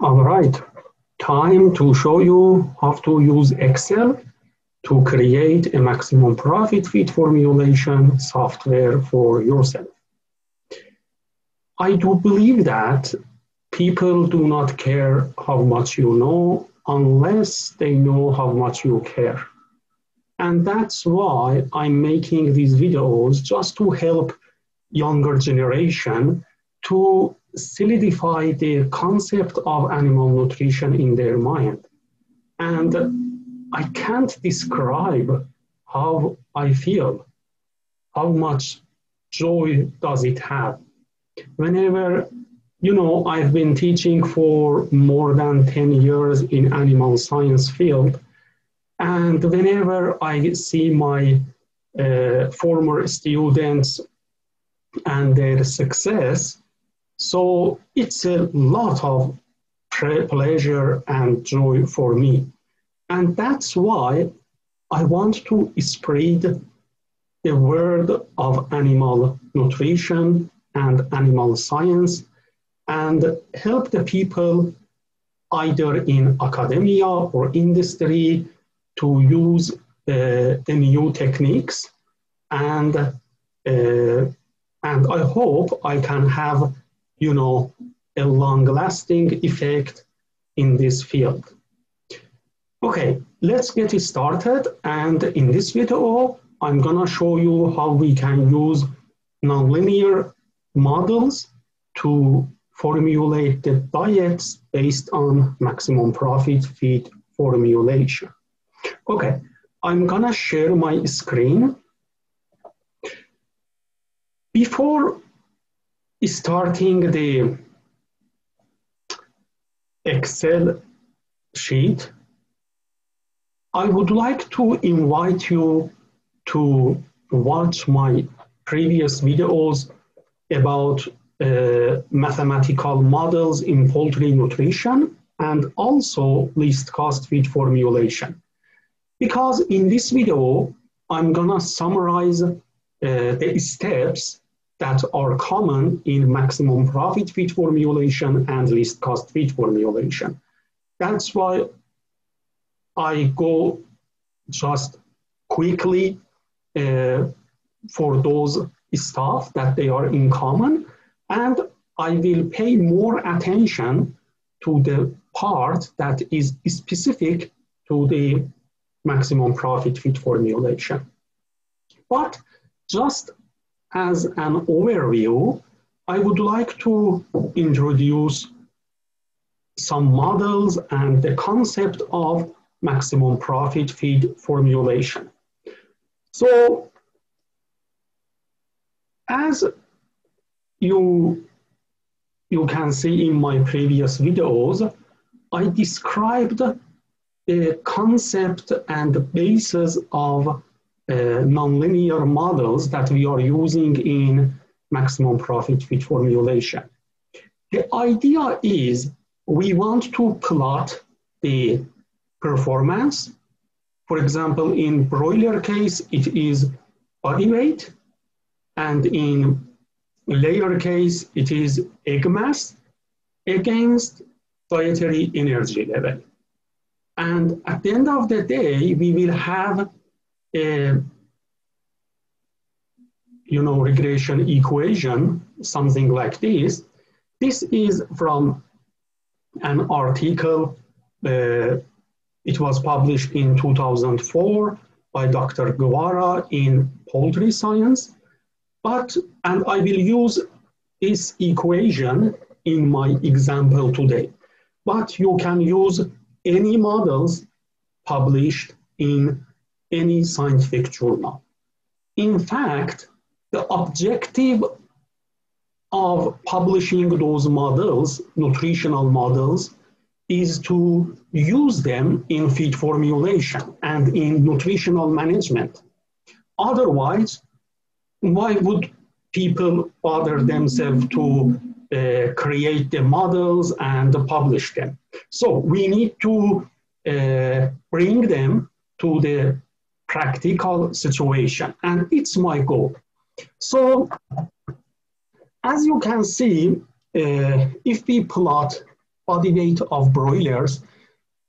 All right, time to show you how to use Excel to create a maximum profit feed formulation software for yourself. I do believe that people do not care how much you know unless they know how much you care. And that's why I'm making these videos just to help younger generation to solidify the concept of animal nutrition in their mind. And I can't describe how I feel, how much joy does it have. Whenever, you know, I've been teaching for more than 10 years in animal science field, and whenever I see my uh, former students and their success, so it's a lot of pleasure and joy for me. And that's why I want to spread the word of animal nutrition and animal science and help the people either in academia or industry to use uh, the new techniques and uh, and I hope I can have you know a long lasting effect in this field. Okay, let's get it started and in this video I'm gonna show you how we can use nonlinear models to formulate the diets based on maximum profit feed formulation. Okay, I'm gonna share my screen. Before starting the Excel sheet, I would like to invite you to watch my previous videos about uh, mathematical models in poultry nutrition and also least cost feed formulation. Because in this video, I'm gonna summarize uh, the steps that are common in maximum profit feed formulation and least cost feed formulation. That's why I go just quickly uh, for those stuff that they are in common and I will pay more attention to the part that is specific to the maximum profit feed formulation. But just as an overview, I would like to introduce some models and the concept of maximum profit feed formulation. So as you, you can see in my previous videos, I described the concept and the basis of Uh, nonlinear models that we are using in maximum profit feed formulation. The idea is we want to plot the performance. For example, in broiler case, it is body weight, and in layer case, it is egg mass against dietary energy level. And at the end of the day, we will have a you know, regression equation, something like this. This is from an article. Uh, it was published in 2004 by Dr. Guevara in Poultry Science. But, and I will use this equation in my example today. But you can use any models published in any scientific journal. In fact, the objective of publishing those models, nutritional models, is to use them in feed formulation and in nutritional management. Otherwise, why would people bother themselves to uh, create the models and publish them. So we need to uh, bring them to the practical situation, and it's my goal. So, as you can see, uh, if we plot body weight of broilers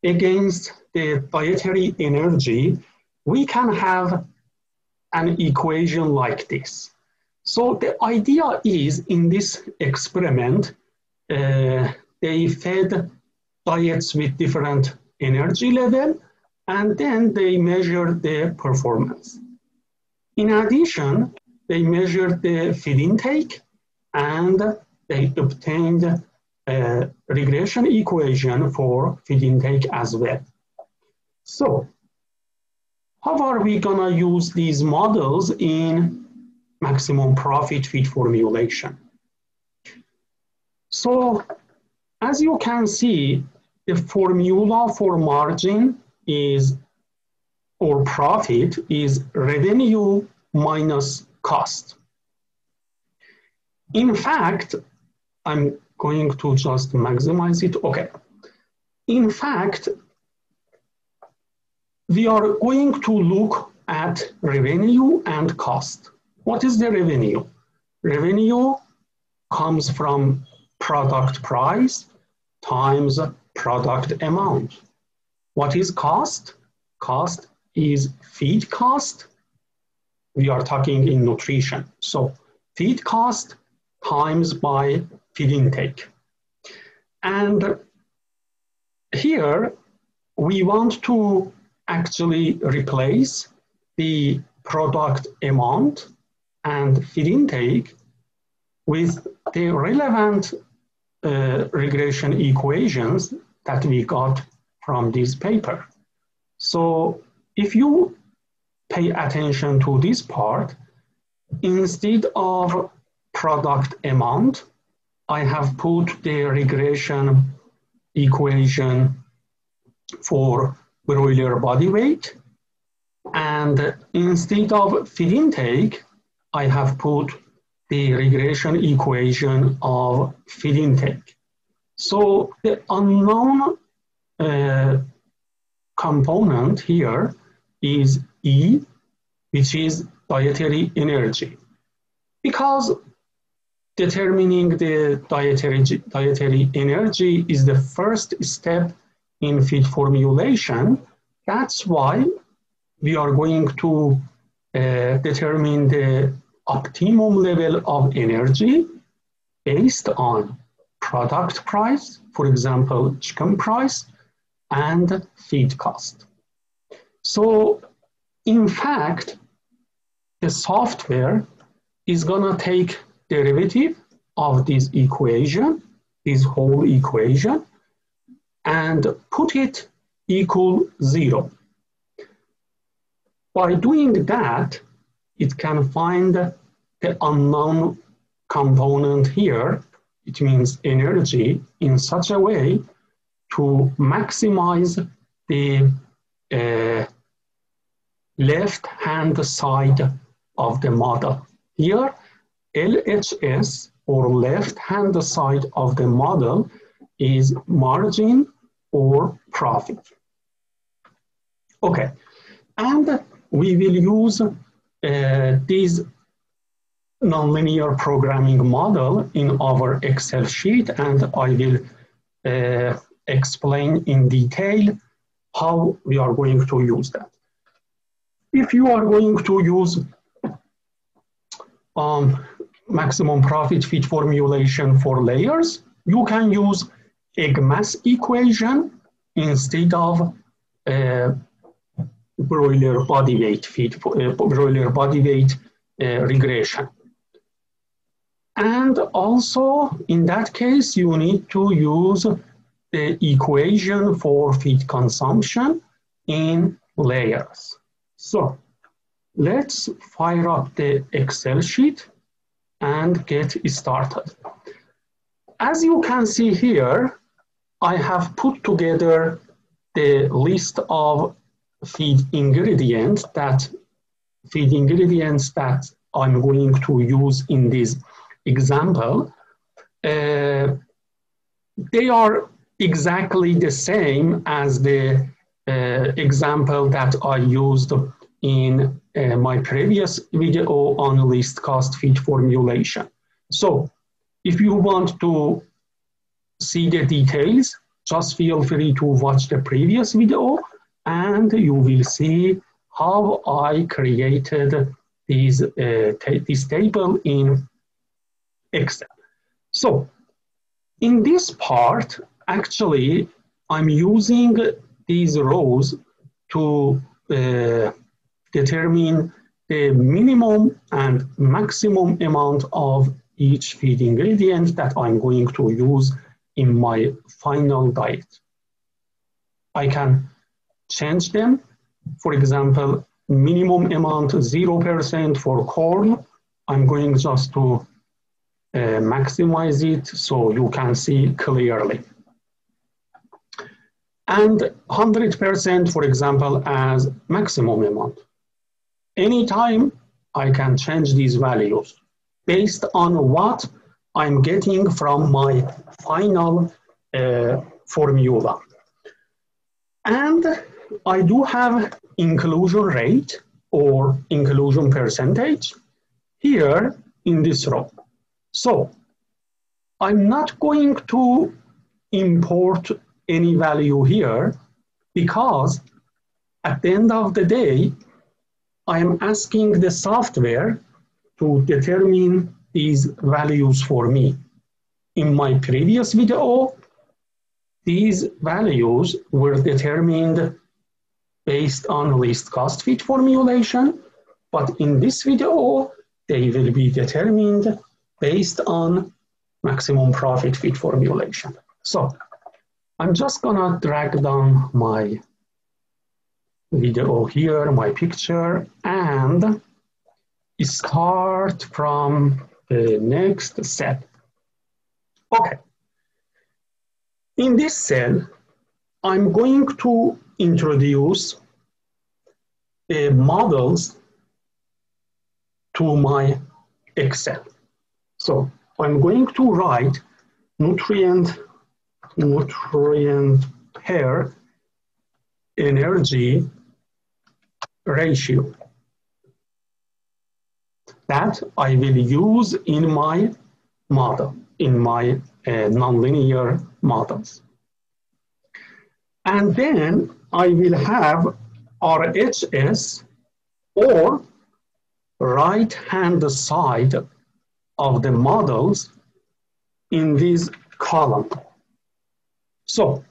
against the dietary energy, we can have an equation like this. So the idea is in this experiment, uh, they fed diets with different energy level and then they measured the performance. In addition, they measured the feed intake and they obtained a regression equation for feed intake as well. So how are we gonna use these models in maximum profit feed formulation? So as you can see, the formula for margin is, or profit is revenue minus cost. In fact, I'm going to just maximize it. Okay. In fact, we are going to look at revenue and cost. What is the revenue? Revenue comes from product price times product amount. What is cost? Cost is feed cost. We are talking in nutrition. So feed cost times by feed intake. And here we want to actually replace the product amount and feed intake with the relevant uh, regression equations that we got from this paper. So if you pay attention to this part, instead of product amount, I have put the regression equation for broiler body weight. And instead of feed intake, I have put the regression equation of feed intake. So the unknown component here is E, which is dietary energy. Because determining the dietary, dietary energy is the first step in feed formulation, that's why we are going to uh, determine the optimum level of energy based on product price, for example, chicken price, and feed cost. So in fact, the software is gonna take derivative of this equation, this whole equation, and put it equal zero. By doing that, it can find the unknown component here, it means energy, in such a way to maximize the uh, left-hand side of the model. Here, LHS, or left-hand side of the model, is margin or profit. Okay, and we will use uh, this nonlinear programming model in our Excel sheet, and I will uh, explain in detail how we are going to use that. If you are going to use um, maximum profit feed formulation for layers, you can use egg mass equation instead of uh, broiler body weight feed, uh, broiler body weight uh, regression. And also, in that case, you need to use the equation for feed consumption in layers. So let's fire up the Excel sheet and get started. As you can see here, I have put together the list of feed ingredients that feed ingredients that I'm going to use in this example. Uh, they are exactly the same as the uh, example that I used in uh, my previous video on least cost feed formulation. So If you want to see the details, just feel free to watch the previous video and you will see how I created these, uh, this table in Excel. So in this part, actually, I'm using these rows to uh, determine the minimum and maximum amount of each feed ingredient that I'm going to use in my final diet. I can change them. For example, minimum amount 0% for corn. I'm going just to uh, maximize it so you can see clearly. And 100%, for example, as maximum amount. Anytime I can change these values based on what I'm getting from my final uh, formula. And I do have inclusion rate or inclusion percentage here in this row. So I'm not going to import any value here because at the end of the day, I am asking the software to determine these values for me. In my previous video, these values were determined based on least cost feed formulation, but in this video, they will be determined based on maximum profit feed formulation. So I'm just gonna drag down my video here, my picture, and start from the next step. Okay. In this cell, I'm going to introduce uh, models to my Excel. So I'm going to write nutrient, nutrient pair energy ratio that I will use in my model, in my uh, nonlinear models. And then I will have RHS or right hand side of the models in this column. So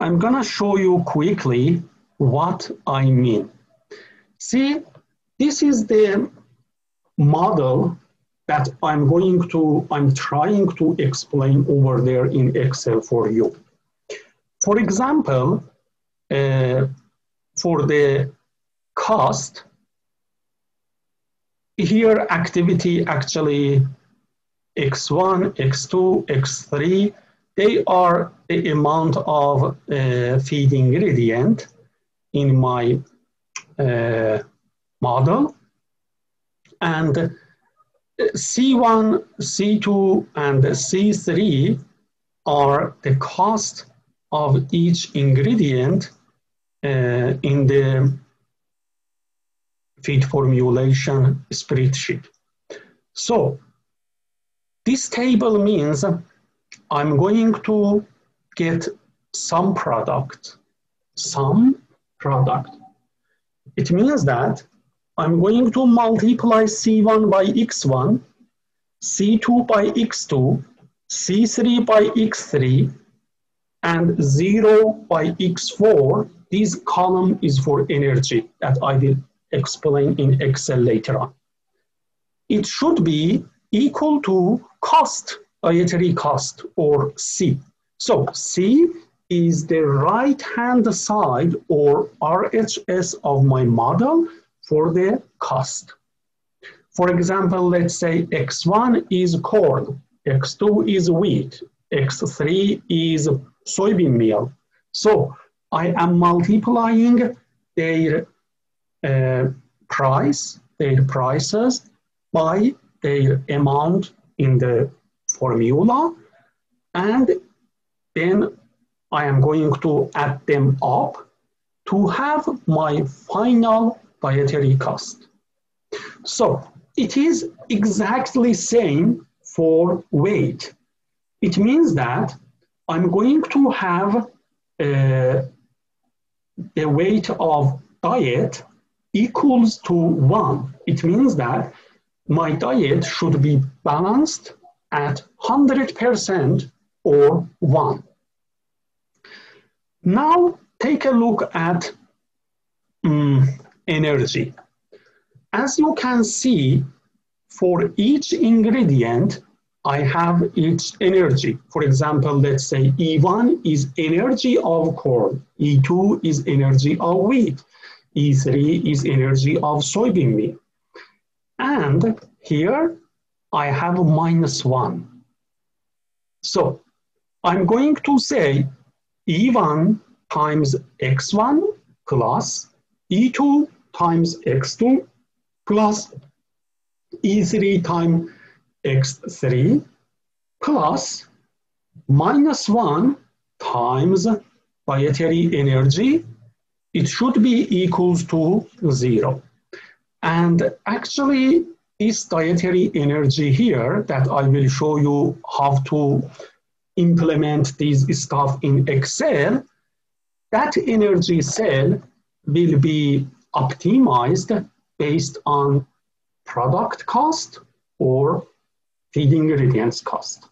I'm gonna show you quickly what I mean. See, this is the model that I'm going to, I'm trying to explain over there in Excel for you. For example, uh, for the cost, here activity actually x1, x2, x3, they are the amount of uh, feed ingredient in my uh, model. And C1, C2, and C3 are the cost of each ingredient uh, in the feed formulation spreadsheet. So this table means I'm going to get some product, some product. It means that I'm going to multiply C1 by X1, C2 by X2, C3 by X3, and 0 by X4. This column is for energy that I will explain in Excel later on. It should be equal to cost, dietary cost, or C. So C is the right-hand side or RHS of my model for the cost. For example, let's say X1 is corn, X2 is wheat, X3 is soybean meal. So I am multiplying their uh, price, their prices by their amount in the formula and then I am going to add them up to have my final dietary cost. So it is exactly same for weight. It means that I'm going to have uh, the weight of diet equals to one. It means that my diet should be balanced at 100% or one. Now take a look at um, energy. As you can see, for each ingredient, I have its energy. For example, let's say E1 is energy of corn, E2 is energy of wheat, E3 is energy of soybean meal. And here I have a minus one. So I'm going to say E1 times X1 plus E2 times X2 plus E3 times X3 plus minus 1 times dietary energy. It should be equals to 0. And actually, this dietary energy here that I will show you how to implement this stuff in Excel, that energy cell will be optimized based on product cost or feed ingredients cost.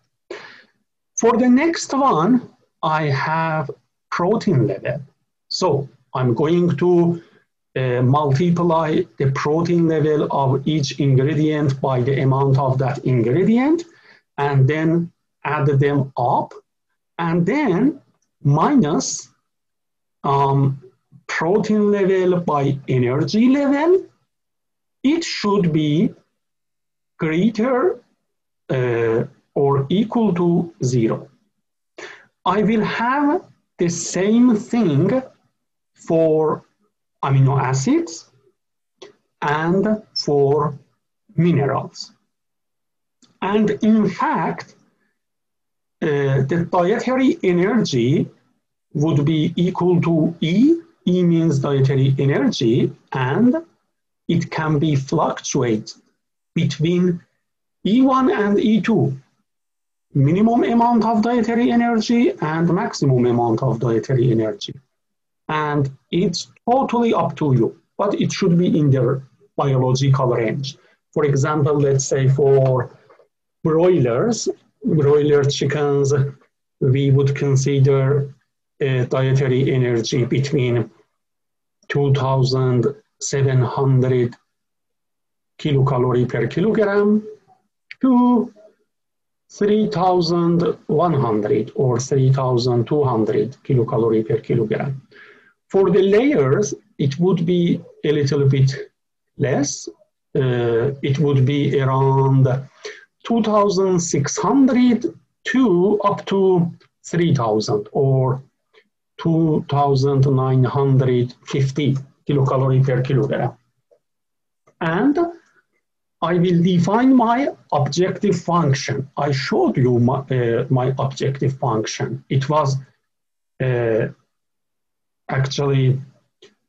For the next one, I have protein level. So I'm going to uh, multiply the protein level of each ingredient by the amount of that ingredient and then add them up and then minus um, protein level by energy level, it should be greater uh, or equal to zero. I will have the same thing for amino acids and for minerals. And in fact, uh, the dietary energy would be equal to E. E means dietary energy, and it can be fluctuate between E1 and E2. Minimum amount of dietary energy and maximum amount of dietary energy and it's totally up to you, but it should be in their biological range. For example, let's say for broilers, broiler chickens, we would consider a dietary energy between 2,700 kilocalorie per kilogram to 3,100 or 3,200 kilocalorie per kilogram. For the layers, it would be a little bit less. Uh, it would be around 2,600 to up to 3,000 or 2,950 kilocalorie per kilogram. And I will define my objective function. I showed you my, uh, my objective function. It was uh, actually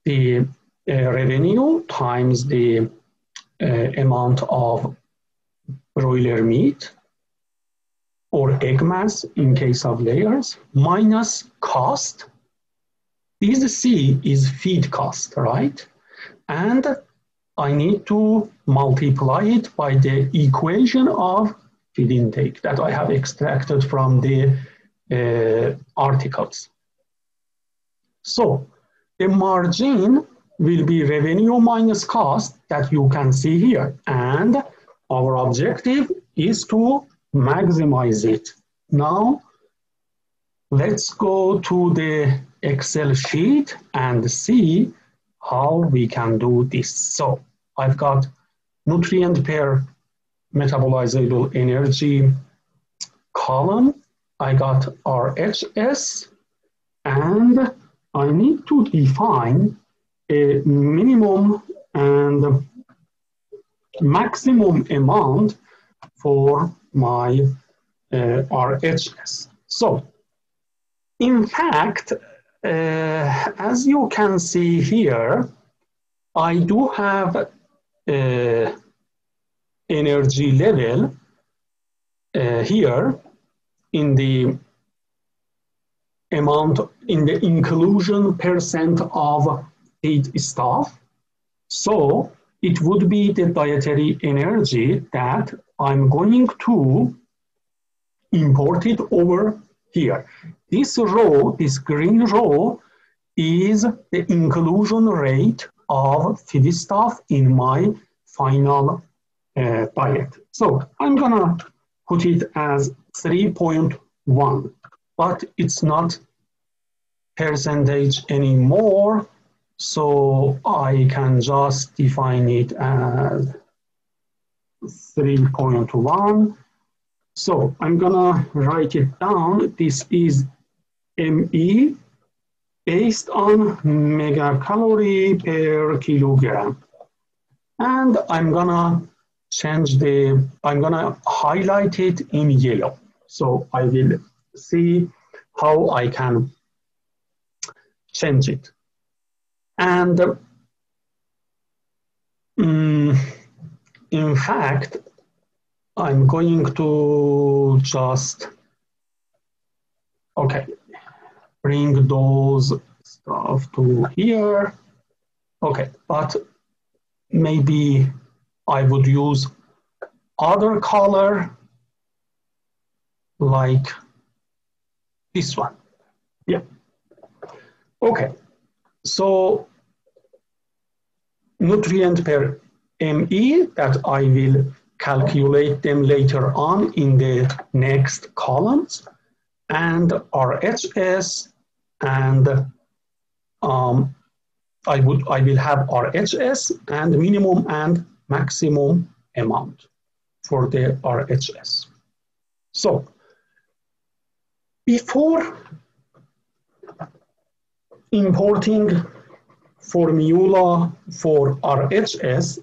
the uh, revenue times the uh, amount of broiler meat or egg mass in case of layers minus cost. This C is feed cost, right? And I need to multiply it by the equation of feed intake that I have extracted from the uh, articles. So the margin will be revenue minus cost that you can see here. And our objective is to maximize it. Now, let's go to the Excel sheet and see how we can do this. So I've got nutrient pair metabolizable energy column. I got RHS and I need to define a minimum and maximum amount for my uh, RHS. So, in fact, uh, as you can see here, I do have uh, energy level uh, here in the amount, in the inclusion percent of feed stuff. So it would be the dietary energy that I'm going to import it over here. This row, this green row, is the inclusion rate of feed feedstuff in my final uh, diet. So I'm gonna put it as 3.1, but it's not percentage anymore. So I can just define it as 3.1. So I'm gonna write it down. This is ME based on megacalorie per kilogram. And I'm gonna change the, I'm gonna highlight it in yellow. So I will see how I can change it. And um, in fact, I'm going to just, okay, bring those stuff to here. Okay, but maybe I would use other color like this one. Yeah. Okay, so nutrient per ME that I will calculate them later on in the next columns and RHS and um, I would I will have RHS and minimum and maximum amount for the RHS. So before importing formula for RHS,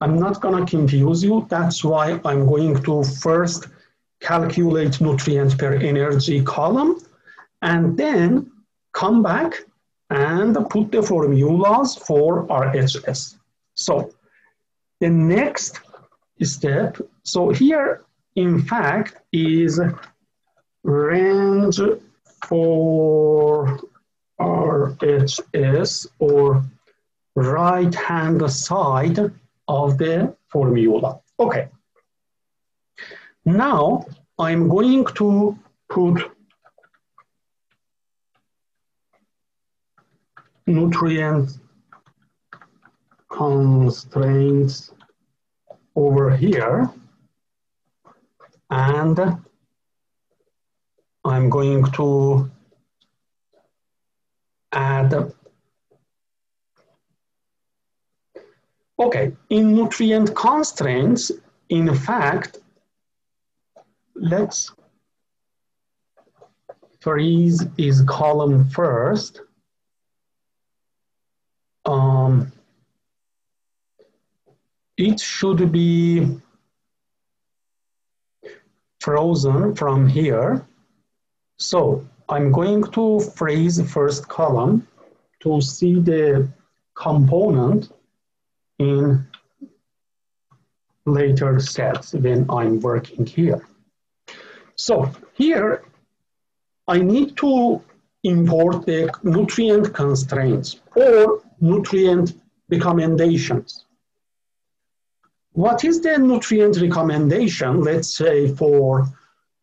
I'm not gonna confuse you. That's why I'm going to first calculate nutrient per energy column and then come back and put the formulas for RHS. So the next step, so here in fact is range for RHS or right hand side of the formula. Okay. Now I'm going to put nutrient constraints over here and I'm going to add okay in nutrient constraints in fact let's freeze is column first um, it should be frozen from here. So I'm going to freeze first column to see the component in later sets when I'm working here. So here I need to import the nutrient constraints or nutrient recommendations. What is the nutrient recommendation, let's say for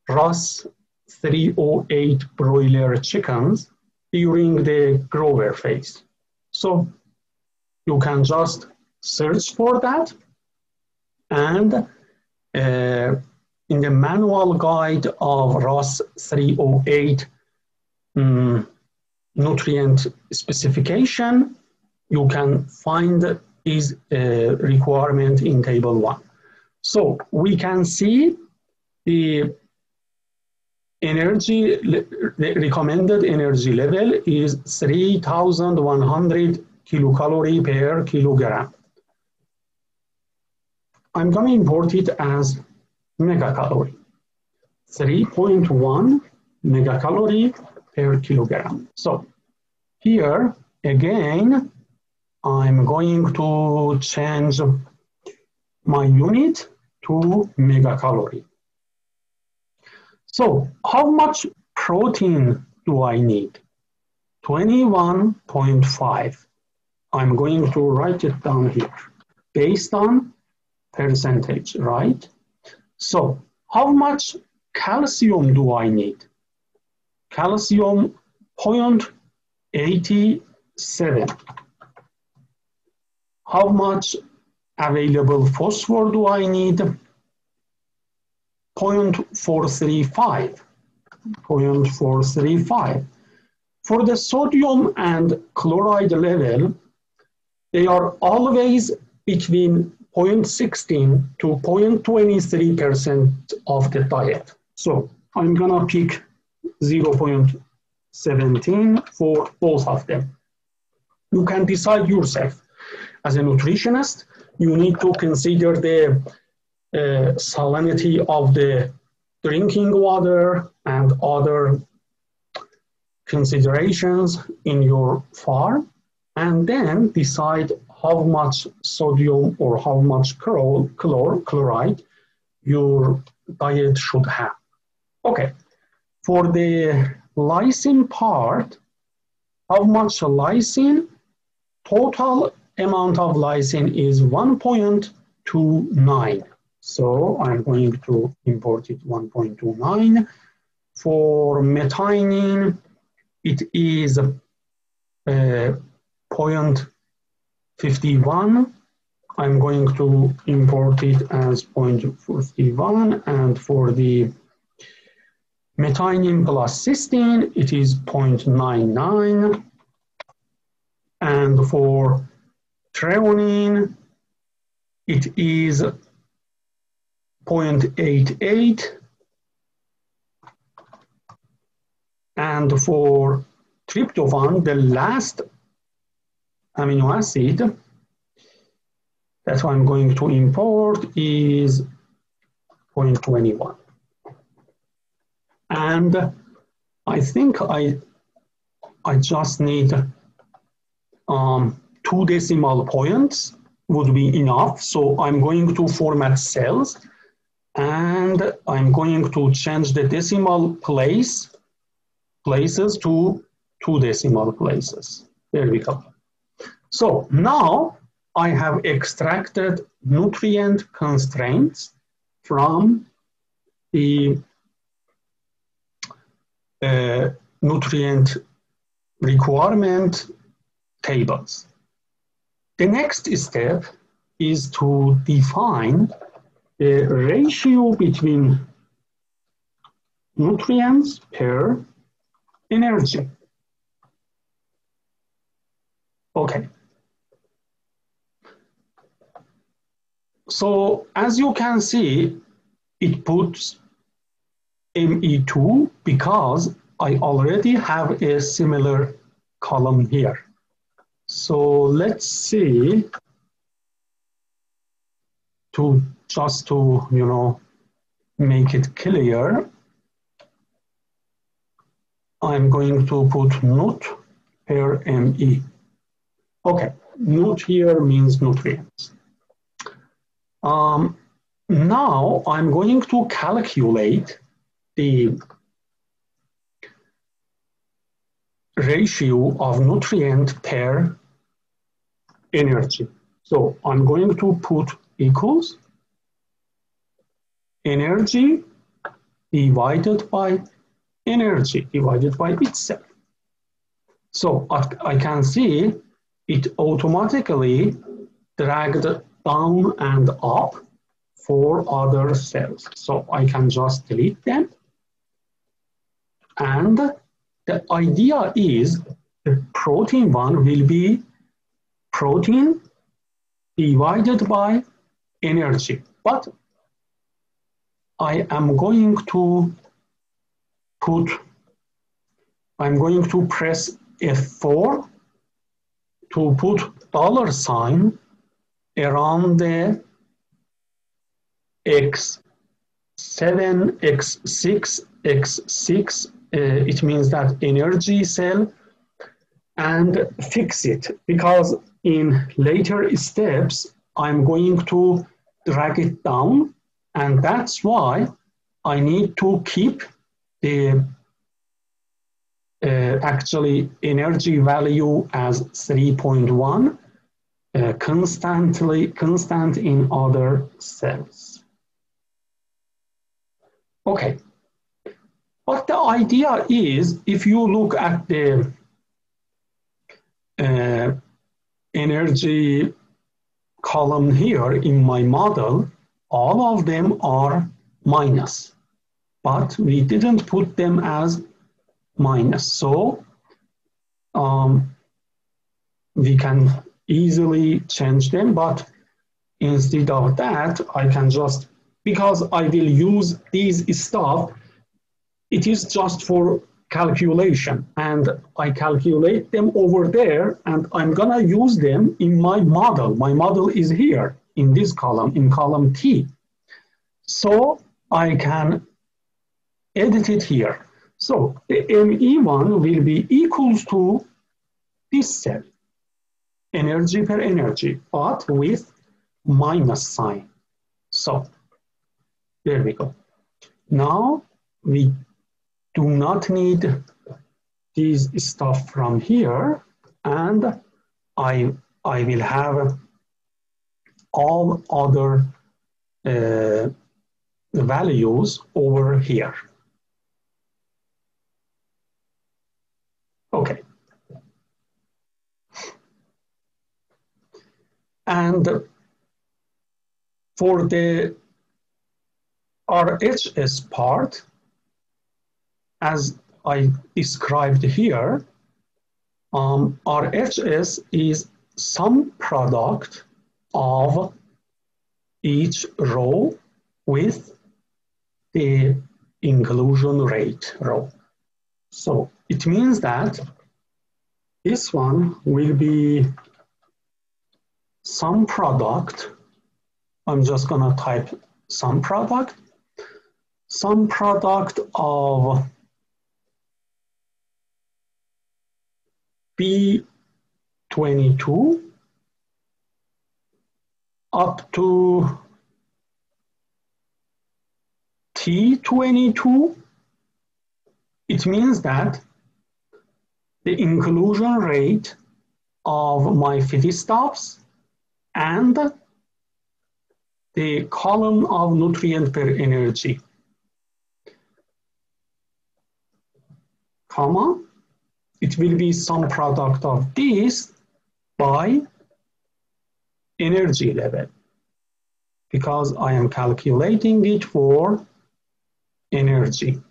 Ross 308 broiler chickens during the grower phase? So you can just search for that and uh, in the manual guide of Ross 308 um, nutrient specification, you can find is a requirement in table one. So we can see the energy, recommended energy level is 3,100 kilocalorie per kilogram. I'm going to import it as megacalorie. 3.1 megacalorie per kilogram. So here again, I'm going to change my unit to megacalorie. So how much protein do I need? 21.5. I'm going to write it down here based on percentage, right? So how much calcium do I need? Calcium 0.87. How much available phosphor do I need? 0.435. 0.435. For the sodium and chloride level, they are always between 0.16 to 0.23% of the diet. So I'm gonna pick 0.17 for both of them. You can decide yourself. As a nutritionist, you need to consider the uh, salinity of the drinking water and other considerations in your farm and then decide how much sodium or how much chlor, chlor, chloride your diet should have. Okay, for the lysine part, how much lysine? Total amount of lysine is 1.29. So I'm going to import it 1.29. For methionine, it is uh, 0.51. I'm going to import it as 0.51 and for the methionine plus cysteine, it is 0.99. And for threonine, it is 0.88. And for tryptophan, the last amino acid that I'm going to import is 0.21. And I think I, I just need um, two decimal points would be enough. So I'm going to format cells and I'm going to change the decimal place places to two decimal places. There we go. So now I have extracted nutrient constraints from the uh, nutrient requirement tables. The next step is to define the ratio between nutrients per energy. Okay. So as you can see, it puts ME2 because I already have a similar column here. So let's see to just to, you know, make it clear. I'm going to put NUT per ME. Okay, NUT here means nutrients. Um, now I'm going to calculate the ratio of nutrient per energy. So I'm going to put equals energy divided by energy divided by itself. So I can see it automatically dragged down and up for other cells. So I can just delete them. And the idea is the protein one will be protein divided by energy. But I am going to put, I'm going to press F4 to put dollar sign around the X7, X6, X6, uh, it means that energy cell and fix it. Because in later steps, I'm going to drag it down and that's why I need to keep the uh, actually energy value as 3.1 uh, constantly constant in other cells. Okay, but the idea is if you look at the uh, energy column here in my model, all of them are minus, but we didn't put them as minus. So um, we can easily change them, but instead of that, I can just, because I will use these stuff, it is just for calculation and I calculate them over there and I'm gonna use them in my model. My model is here in this column, in column T. So I can edit it here. So the ME1 will be equals to this cell, energy per energy, but with minus sign. So there we go. Now we do not need this stuff from here and I, I will have all other uh, values over here. Okay. And for the RHS part, as I described here, um, RHS is sum product of each row with the inclusion rate row. So it means that this one will be sum product. I'm just gonna type sum product. Sum product of B22 up to T22, it means that the inclusion rate of my feedstuffs and the column of nutrient per energy, comma, it will be sum product of this by energy level because I am calculating it for energy.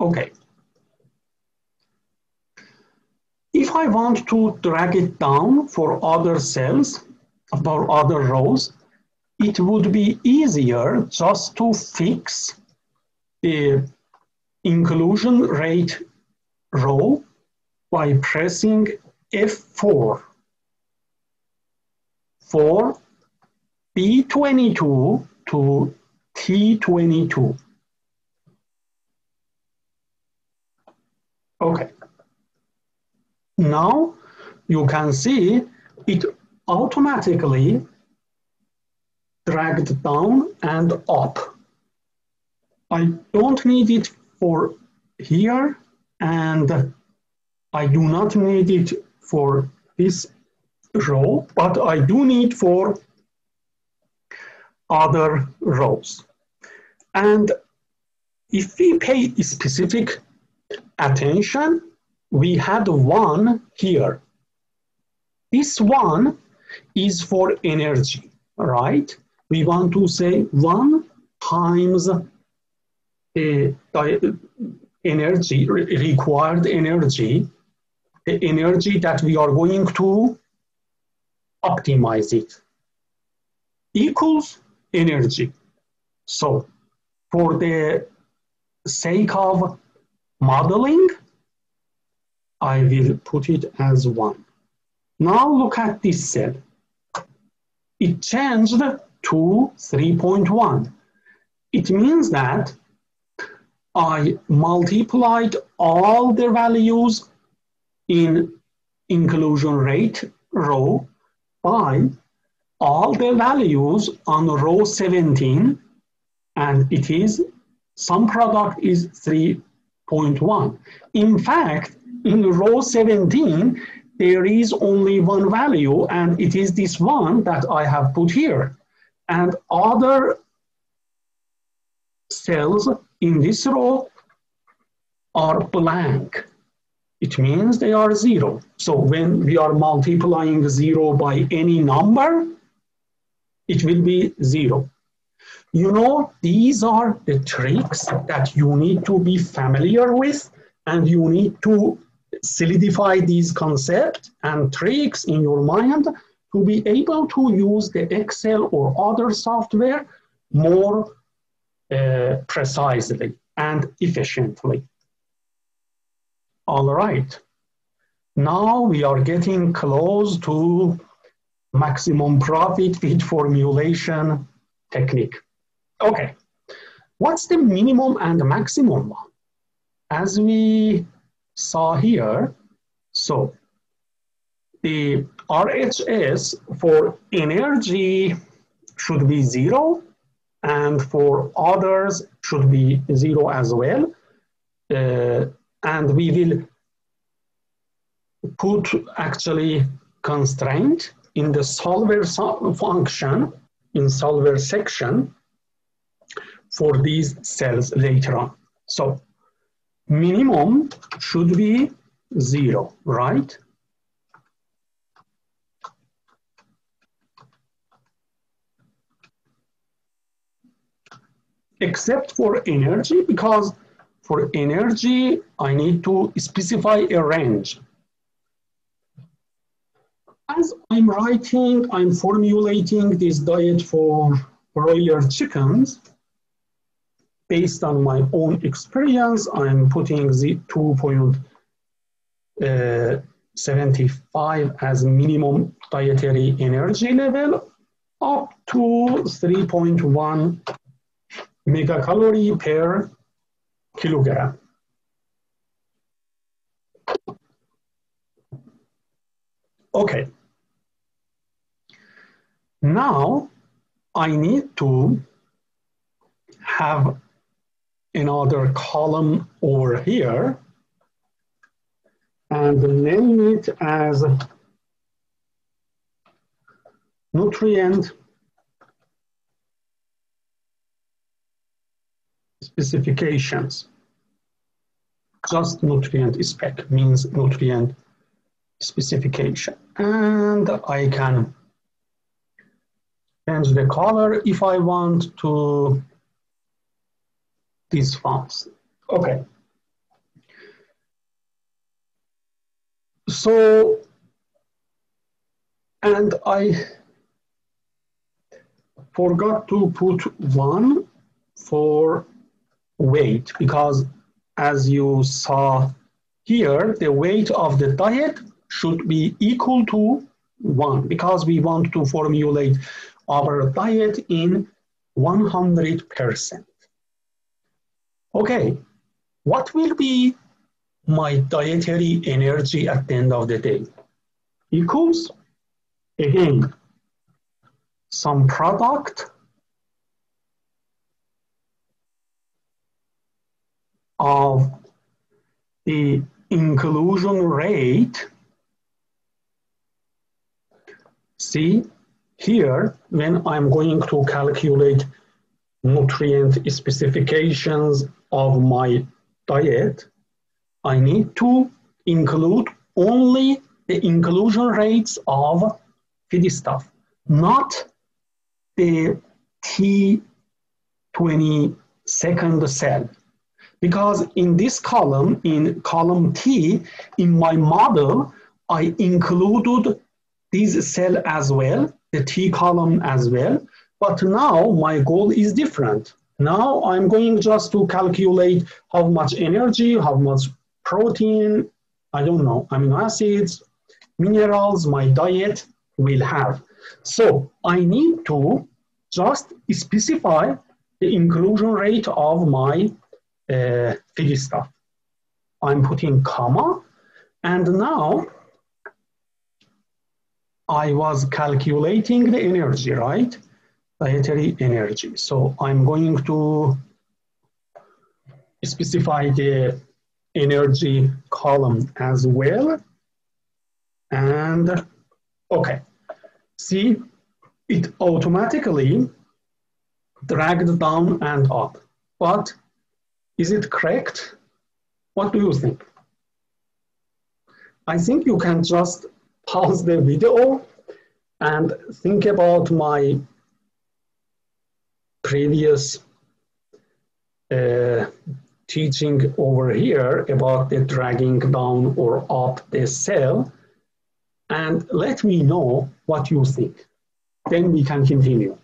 Okay. If I want to drag it down for other cells, for other rows, it would be easier just to fix the inclusion rate row by pressing F4 for B22 to T22. Okay. Now you can see it automatically dragged down and up. I don't need it for here and I do not need it for this row, but I do need for other rows. And if we pay specific attention, we had one here. This one is for energy, right? We want to say one times uh, the energy, required energy, the energy that we are going to optimize it equals energy. So for the sake of modeling, I will put it as one. Now look at this cell. It changed to 3.1. It means that I multiplied all the values in inclusion rate row by all the values on row 17 and it is sum product is 3.1. In fact, in row 17, there is only one value and it is this one that I have put here. And other cells in this row are blank. It means they are zero. So when we are multiplying zero by any number, it will be zero. You know, these are the tricks that you need to be familiar with and you need to solidify these concepts and tricks in your mind to be able to use the Excel or other software more uh, precisely and efficiently. All right. Now we are getting close to maximum profit feed formulation technique. Okay, what's the minimum and maximum? As we saw here, so the RHS for energy should be zero and for others should be zero as well. Uh, and we will put actually constraint in the solver function in solver section for these cells later on. So minimum should be zero, right? Except for energy, because for energy, I need to specify a range. As I'm writing, I'm formulating this diet for broiler chickens based on my own experience, I'm putting the 2.75 uh, as minimum dietary energy level up to 3.1 megacalorie per kilogram. Okay. Now I need to have another column over here and name it as nutrient specifications. Just nutrient spec means nutrient specification. And I can change the color if I want to these fonts. Okay. So, and I forgot to put one for weight because as you saw here, the weight of the diet should be equal to one because we want to formulate our diet in 100%. Okay, what will be my dietary energy at the end of the day? Equals, again, sum product of the inclusion rate. See, here, when I'm going to calculate nutrient specifications of my diet, I need to include only the inclusion rates of feedstuff, not the T22nd cell. Because in this column, in column T, in my model, I included this cell as well, the T column as well. But now my goal is different. Now I'm going just to calculate how much energy, how much protein, I don't know, amino acids, minerals my diet will have. So I need to just specify the inclusion rate of my uh, feedstuff. I'm putting comma, and now I was calculating the energy, right? Dietary energy. So I'm going to specify the energy column as well. And okay, see, it automatically dragged down and up. But is it correct? What do you think? I think you can just pause the video and think about my previous uh, teaching over here about the dragging down or up the cell and let me know what you think. Then we can continue.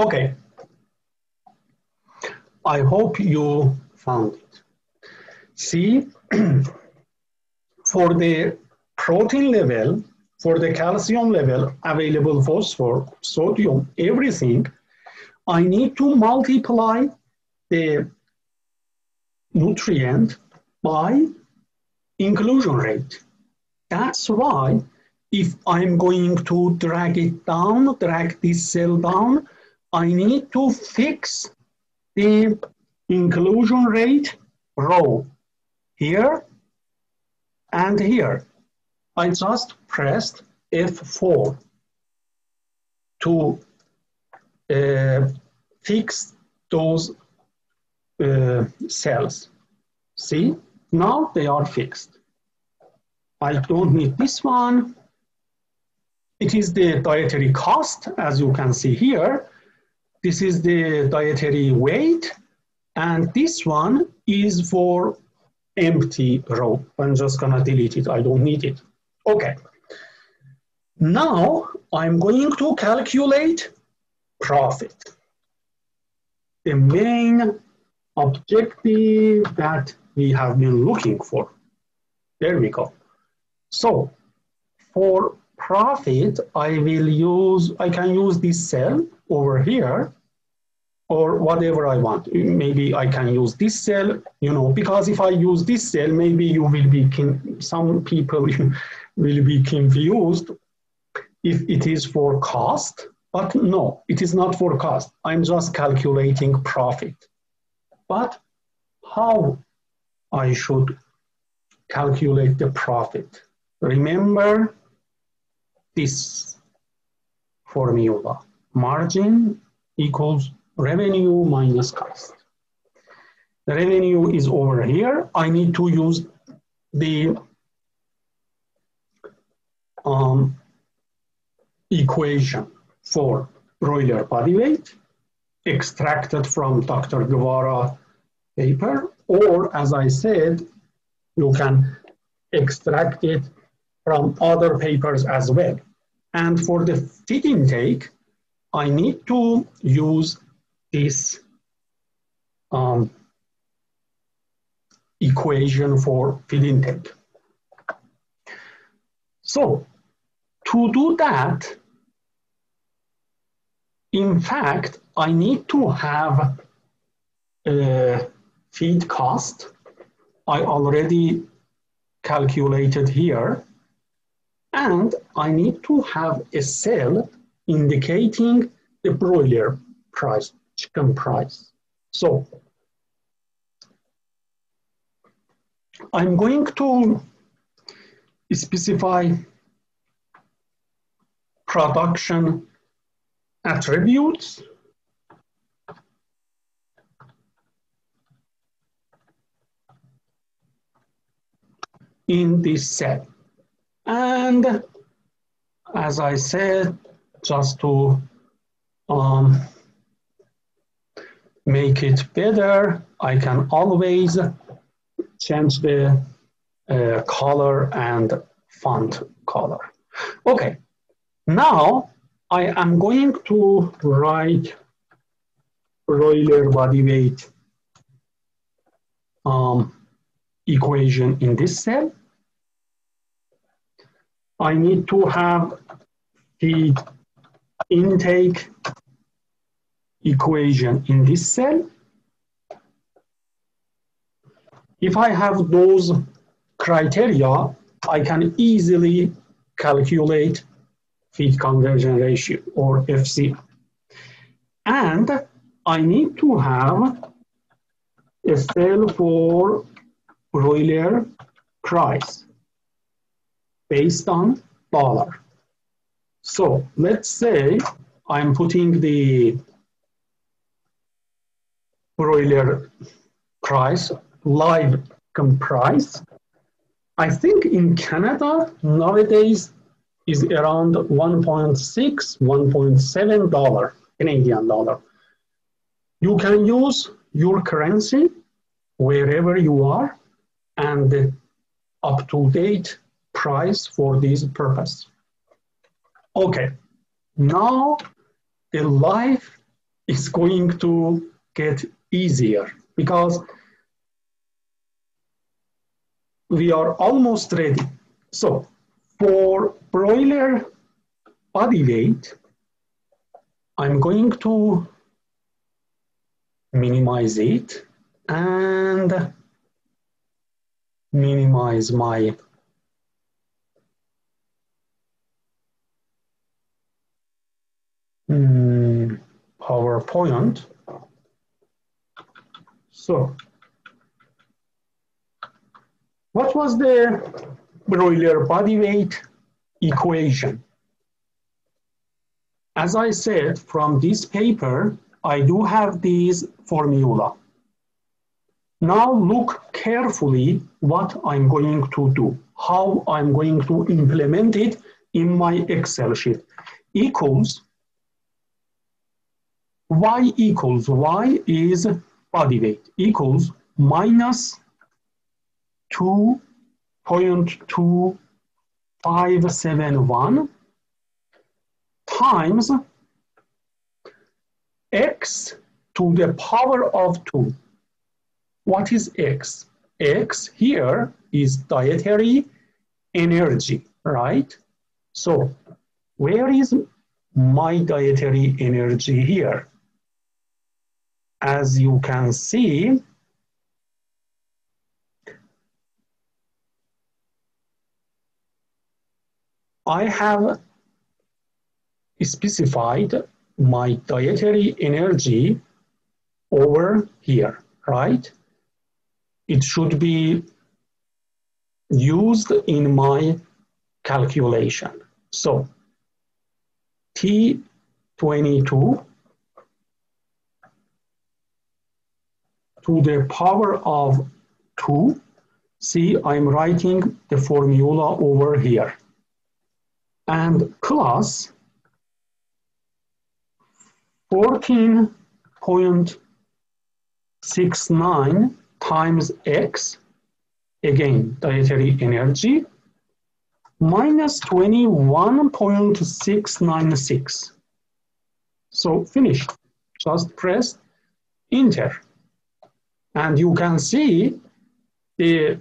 Okay. I hope you found it. See, for the protein level, for the calcium level, available phosphor, sodium, everything, I need to multiply the nutrient by inclusion rate. That's why if I'm going to drag it down, drag this cell down, I need to fix the inclusion rate row here and here. I just pressed F4 to uh, fix those uh, cells. See, now they are fixed. I don't need this one. It is the dietary cost, as you can see here. This is the dietary weight, and this one is for empty row. I'm just gonna delete it, I don't need it. Okay. Now I'm going to calculate profit. The main objective that we have been looking for. There we go. So for profit, I will use, I can use this cell over here or whatever I want. Maybe I can use this cell, you know, because if I use this cell, maybe you will be, some people will be confused if it is for cost, but no, it is not for cost. I'm just calculating profit. But how I should calculate the profit? Remember this formula. Margin equals revenue minus cost. The revenue is over here. I need to use the um, equation for broiler body weight extracted from Dr. Guevara paper, or as I said, you can extract it from other papers as well. And for the feed intake, I need to use this um, equation for feed intake. So to do that, in fact, I need to have a feed cost. I already calculated here. And I need to have a cell indicating the broiler price, chicken price. So I'm going to specify production attributes in this set. And as I said, just to um, make it better, I can always change the uh, color and font color. Okay, now I am going to write broiler body weight um, equation in this cell. I need to have feed intake equation in this cell. If I have those criteria, I can easily calculate feed conversion ratio or FC. And I need to have a cell for broiler price based on dollar. So let's say I'm putting the broiler price, live price. I think in Canada nowadays is around 1.6, 1.7 dollar, Canadian dollar. You can use your currency wherever you are and the up-to-date price for this purpose. Okay, now the life is going to get easier because we are almost ready. So for broiler body weight, I'm going to minimize it and minimize my mm, PowerPoint. So, what was the broiler body weight equation? As I said, from this paper, I do have these formula. Now look carefully what I'm going to do, how I'm going to implement it in my Excel sheet. Equals y equals y is body weight equals minus 2.2571 times x to the power of 2. What is x? x here is dietary energy, right? So where is my dietary energy here? As you can see, I have specified my dietary energy over here, right? It should be used in my calculation. So T22 to the power of 2. See, I'm writing the formula over here. And plus 14.69 times x, again, dietary energy, minus 21.696. So finished. Just press enter. And you can see the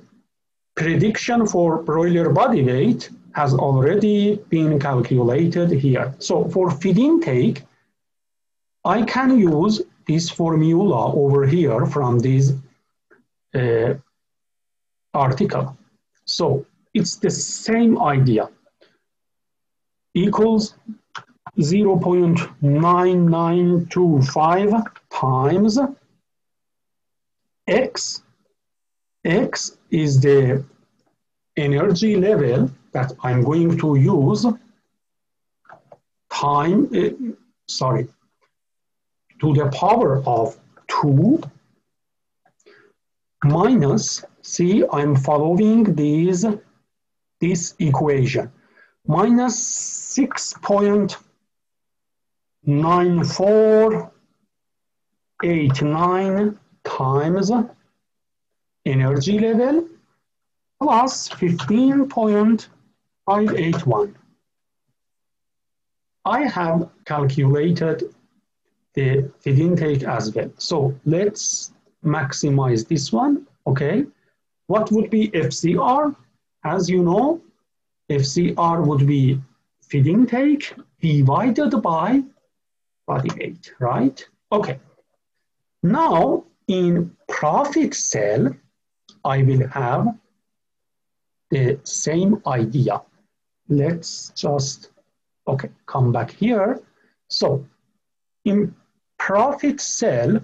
prediction for broiler body weight has already been calculated here. So for feed intake, I can use this formula over here from this uh, article. So it's the same idea. Equals 0.9925 times x. x is the energy level that I'm going to use time, uh, sorry, to the power of 2 minus, see, I'm following these, this equation, minus 6.9489 times energy level plus 15.581. I have calculated the feed intake as well. So let's maximize this one, okay? What would be FCR? As you know, FCR would be feed intake divided by body weight, right? Okay. Now, in profit cell, I will have the same idea. Let's just, okay, come back here. So in profit cell,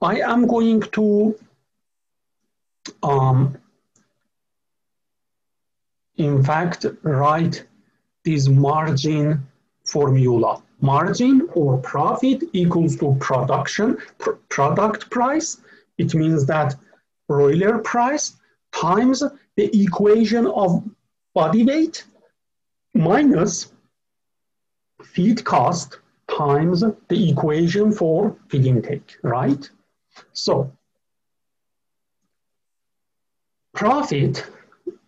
I am going to um, in fact write this margin formula. Margin or profit equals to production pr product price. It means that broiler price times the equation of body weight minus feed cost times the equation for feed intake, right? So profit,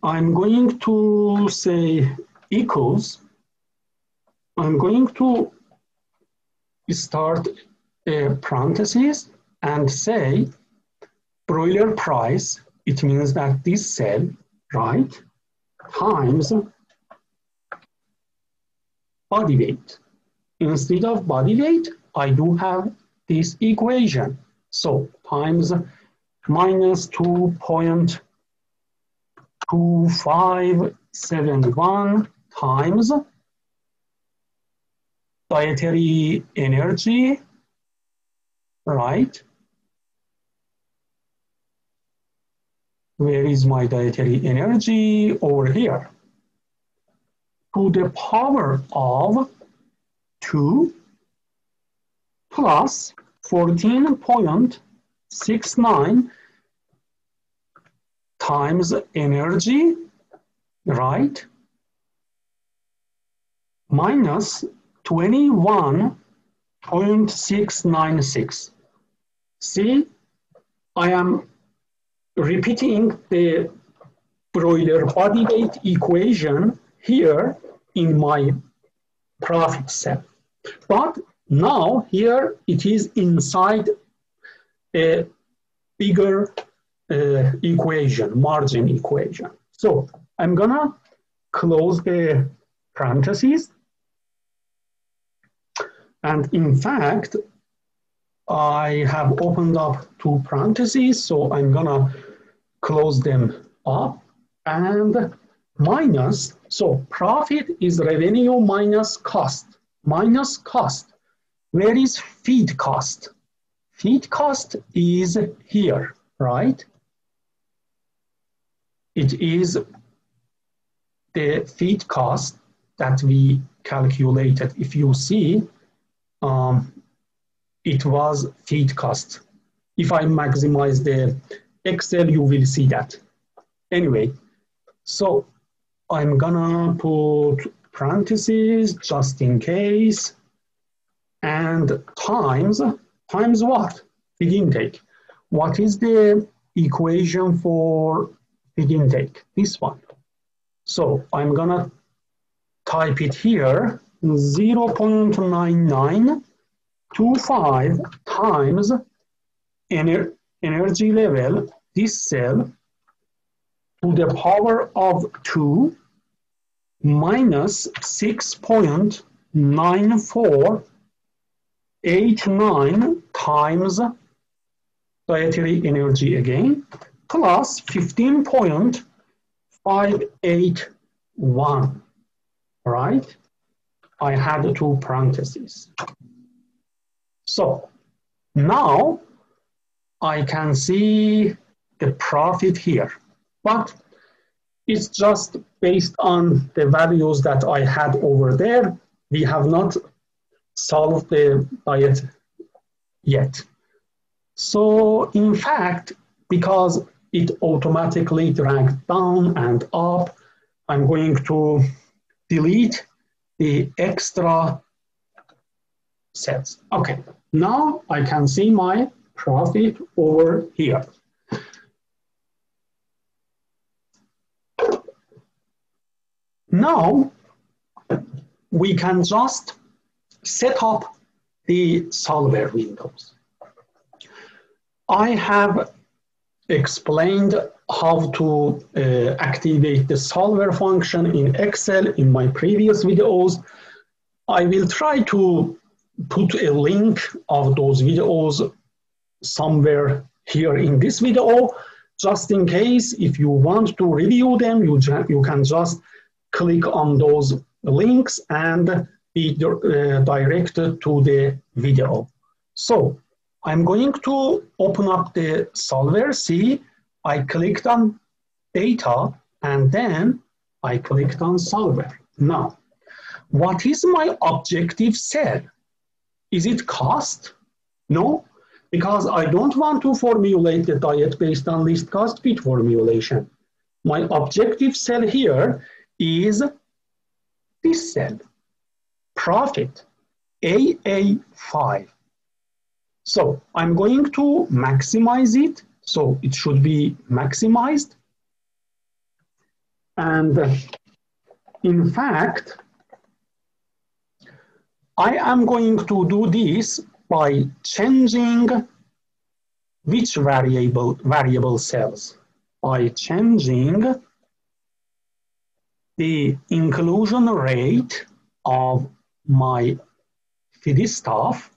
I'm going to say equals, I'm going to start uh, a parenthesis and say broiler price, it means that this cell, right, times body weight. Instead of body weight, I do have this equation. So times minus 2.2571 times dietary energy, right? Where is my dietary energy? Over here. To the power of 2 plus 14.69 times energy, right, minus 21.696. See, I am repeating the broiler body weight equation here in my profit cell. But now here it is inside a bigger uh, equation, margin equation. So I'm gonna close the parentheses. And in fact, I have opened up two parentheses, so I'm gonna close them up and minus, so profit is revenue minus cost, minus cost. Where is feed cost? Feed cost is here, right? It is the feed cost that we calculated. If you see, um, it was feed cost. If I maximize the Excel, you will see that. Anyway, so I'm gonna put parentheses just in case and times, times what? Feed intake. What is the equation for feed intake? This one. So I'm gonna type it here, 0.9925 times ener energy level, this cell, to the power of 2 minus 6.9489 times dietary energy again, plus 15.581, right? I had two parentheses. So now I can see the profit here, but it's just based on the values that I had over there. We have not solved the diet yet. So in fact, because it automatically dragged down and up, I'm going to delete the extra sets. Okay, now I can see my profit over here. Now, we can just set up the solver windows. I have explained how to uh, activate the solver function in Excel in my previous videos. I will try to put a link of those videos somewhere here in this video. Just in case, if you want to review them, you, you can just click on those links and be uh, directed to the video. So I'm going to open up the solver. See, I clicked on data and then I clicked on solver. Now, what is my objective cell? Is it cost? No, because I don't want to formulate the diet based on least cost feed formulation. My objective cell here is this cell, profit, AA5. So I'm going to maximize it. So it should be maximized. And uh, in fact, I am going to do this by changing which variable, variable cells? By changing the inclusion rate of my feedstuff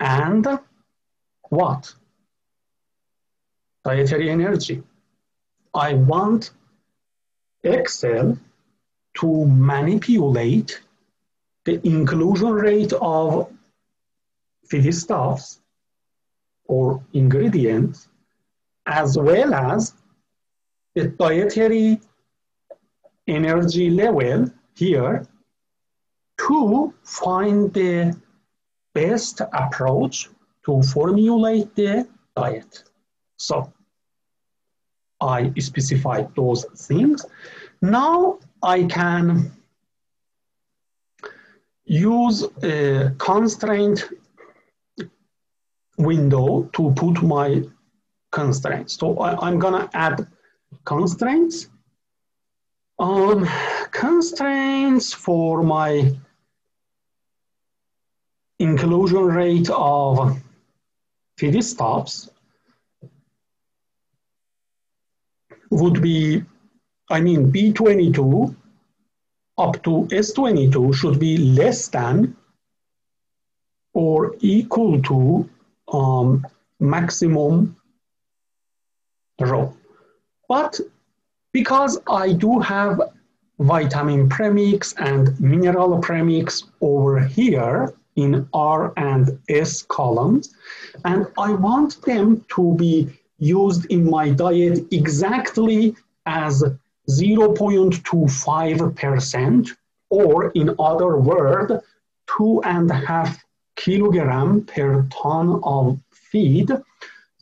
and what? Dietary energy. I want Excel to manipulate the inclusion rate of feedstuffs or ingredients as well as the dietary energy level here to find the best approach to formulate the diet. So I specified those things. Now I can use a constraint window to put my constraints. So I, am gonna add constraints. Um, constraints for my inclusion rate of feedstuffs would be, I mean, B22 up to S22 should be less than or equal to um, maximum row. But because I do have vitamin premix and mineral premix over here in R and S columns, and I want them to be used in my diet exactly as 0.25%, or in other words, two and a half kilogram per ton of feed.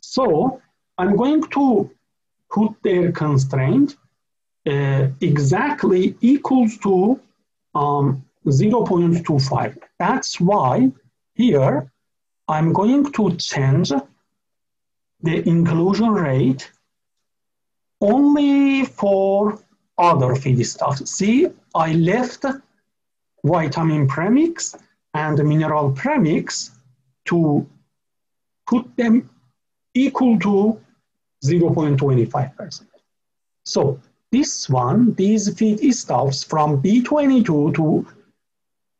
So I'm going to put their constraint uh, exactly equals to um, 0.25. That's why here I'm going to change the inclusion rate only for other feedstuffs. See, I left vitamin premix and mineral premix to put them equal to 0.25%. So this one, these feedstuffs from B22 to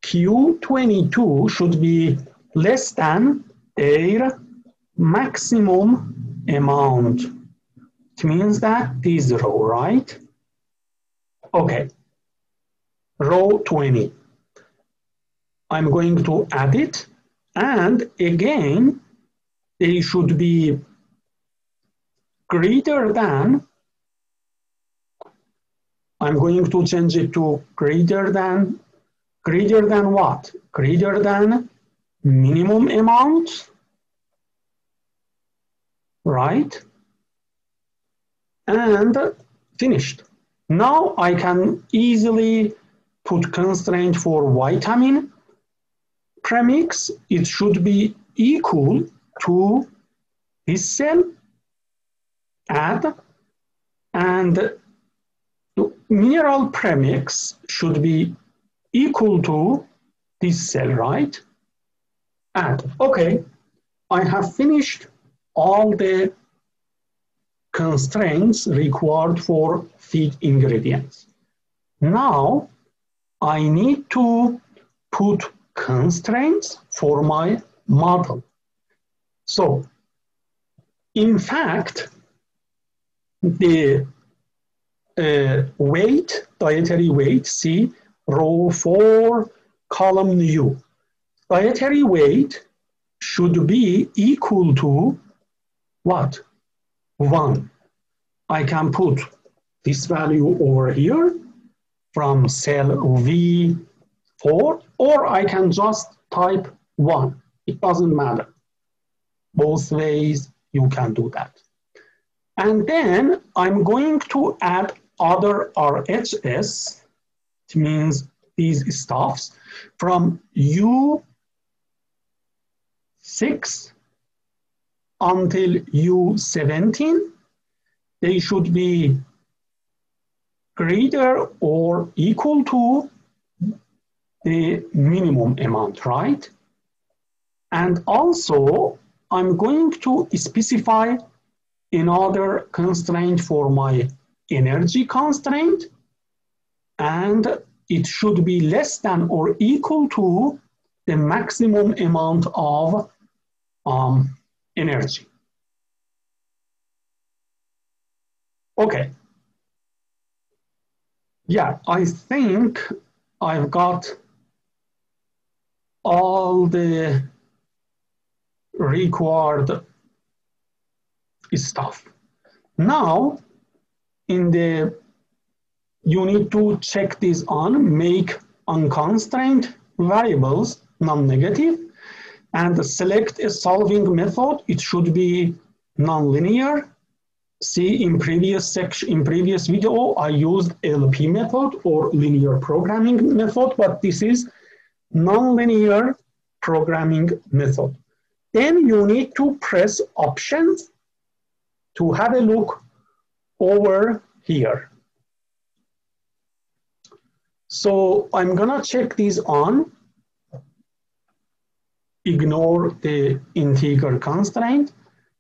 Q22 should be less than their maximum amount. It means that this row, right? Okay, row 20. I'm going to add it. And again, they should be greater than, I'm going to change it to greater than, greater than what? Greater than minimum amount, right? And finished. Now I can easily put constraint for vitamin premix, it should be equal to this cell, add, and mineral premix should be equal to this cell, right? Add. Okay, I have finished all the constraints required for feed ingredients. Now, I need to put constraints for my model. So in fact, the uh, weight, dietary weight, see row 4, column U. Dietary weight should be equal to what? 1. I can put this value over here from cell V4, or I can just type 1. It doesn't matter. Both ways you can do that. And then I'm going to add other RHS, it means these stuffs, from U6 until U17. They should be greater or equal to the minimum amount, right? And also, I'm going to specify another constraint for my energy constraint, and it should be less than or equal to the maximum amount of um, energy. Okay. Yeah, I think I've got all the required stuff. Now, in the, you need to check this on, make unconstrained variables non-negative, and select a solving method. It should be nonlinear. See in previous section, in previous video, I used LP method or linear programming method, but this is nonlinear programming method. Then you need to press options to have a look over here. So I'm gonna check these on, ignore the integer constraint,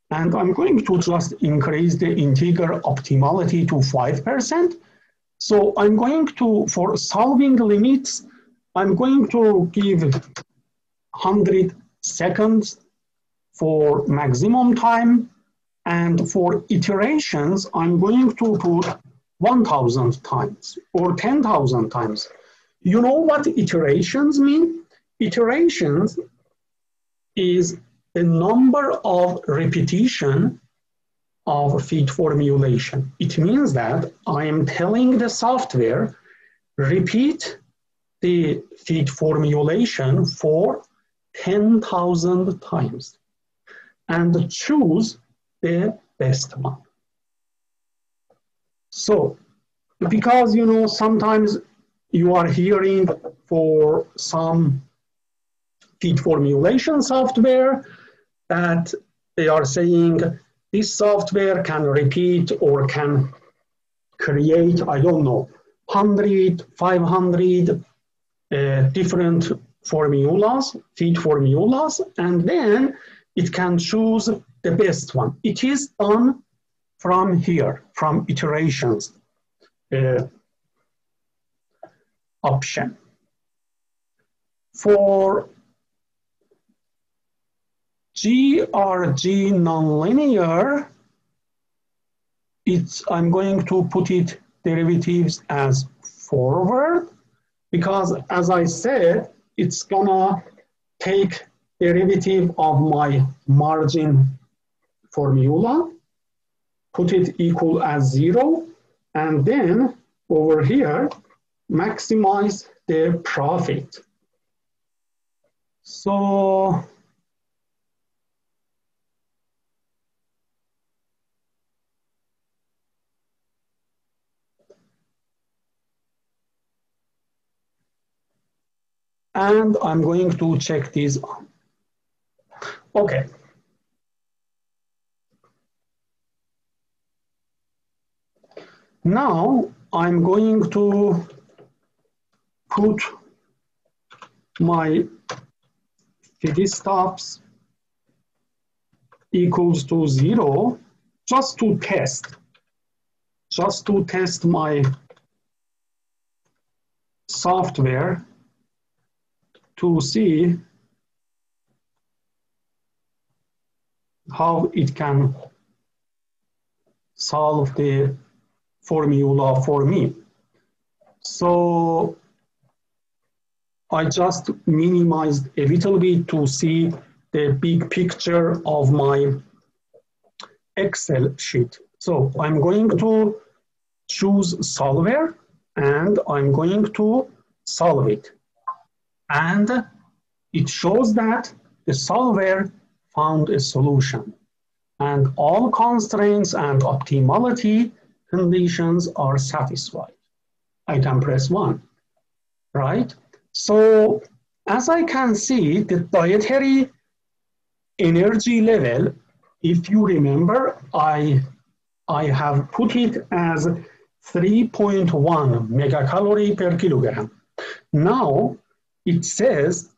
and I'm going to just increase the integer optimality to 5%. So I'm going to, for solving limits, I'm going to give 100 seconds for maximum time. And for iterations, I'm going to put 1,000 times or 10,000 times. You know what iterations mean? Iterations is the number of repetition of feed formulation. It means that I am telling the software, repeat the feed formulation for 10,000 times and choose the best one. So, because you know, sometimes you are hearing for some feed formulation software that they are saying this software can repeat or can create, I don't know, 100, 500 uh, different formulas, feed formulas, and then it can choose the best one. It is done from here, from iterations uh, option. For GRG nonlinear, it's, I'm going to put it derivatives as forward because as I said, it's gonna take derivative of my margin formula, put it equal as zero, and then over here, maximize the profit. So and I'm going to check this on. Okay. Now I'm going to put my stops equals to zero just to test, just to test my software to see how it can solve the formula for me. So I just minimized a little bit to see the big picture of my Excel sheet. So I'm going to choose solver and I'm going to solve it. And it shows that the solver found a solution and all constraints and optimality conditions are satisfied. I can press one, right? So as I can see, the dietary energy level, if you remember, I, I have put it as 3.1 megacalorie per kilogram. Now it says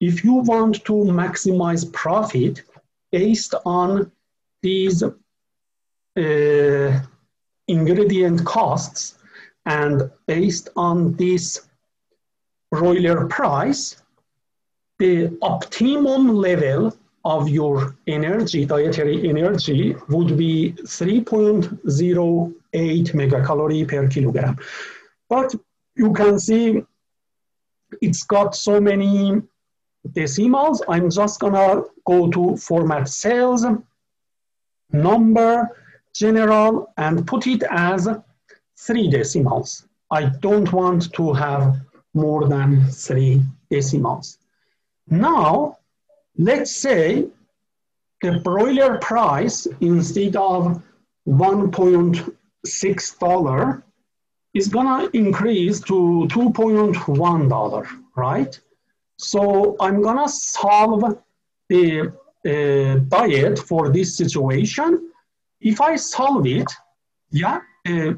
if you want to maximize profit based on these uh, ingredient costs and based on this broiler price, the optimum level of your energy, dietary energy, would be 3.08 megacalorie per kilogram. But you can see it's got so many decimals. I'm just gonna go to format cells, number, general, and put it as three decimals. I don't want to have more than three decimals. Now, let's say the broiler price instead of $1.6 is gonna increase to $2.1, right? So I'm gonna solve the uh, diet for this situation. If I solve it, yeah, uh,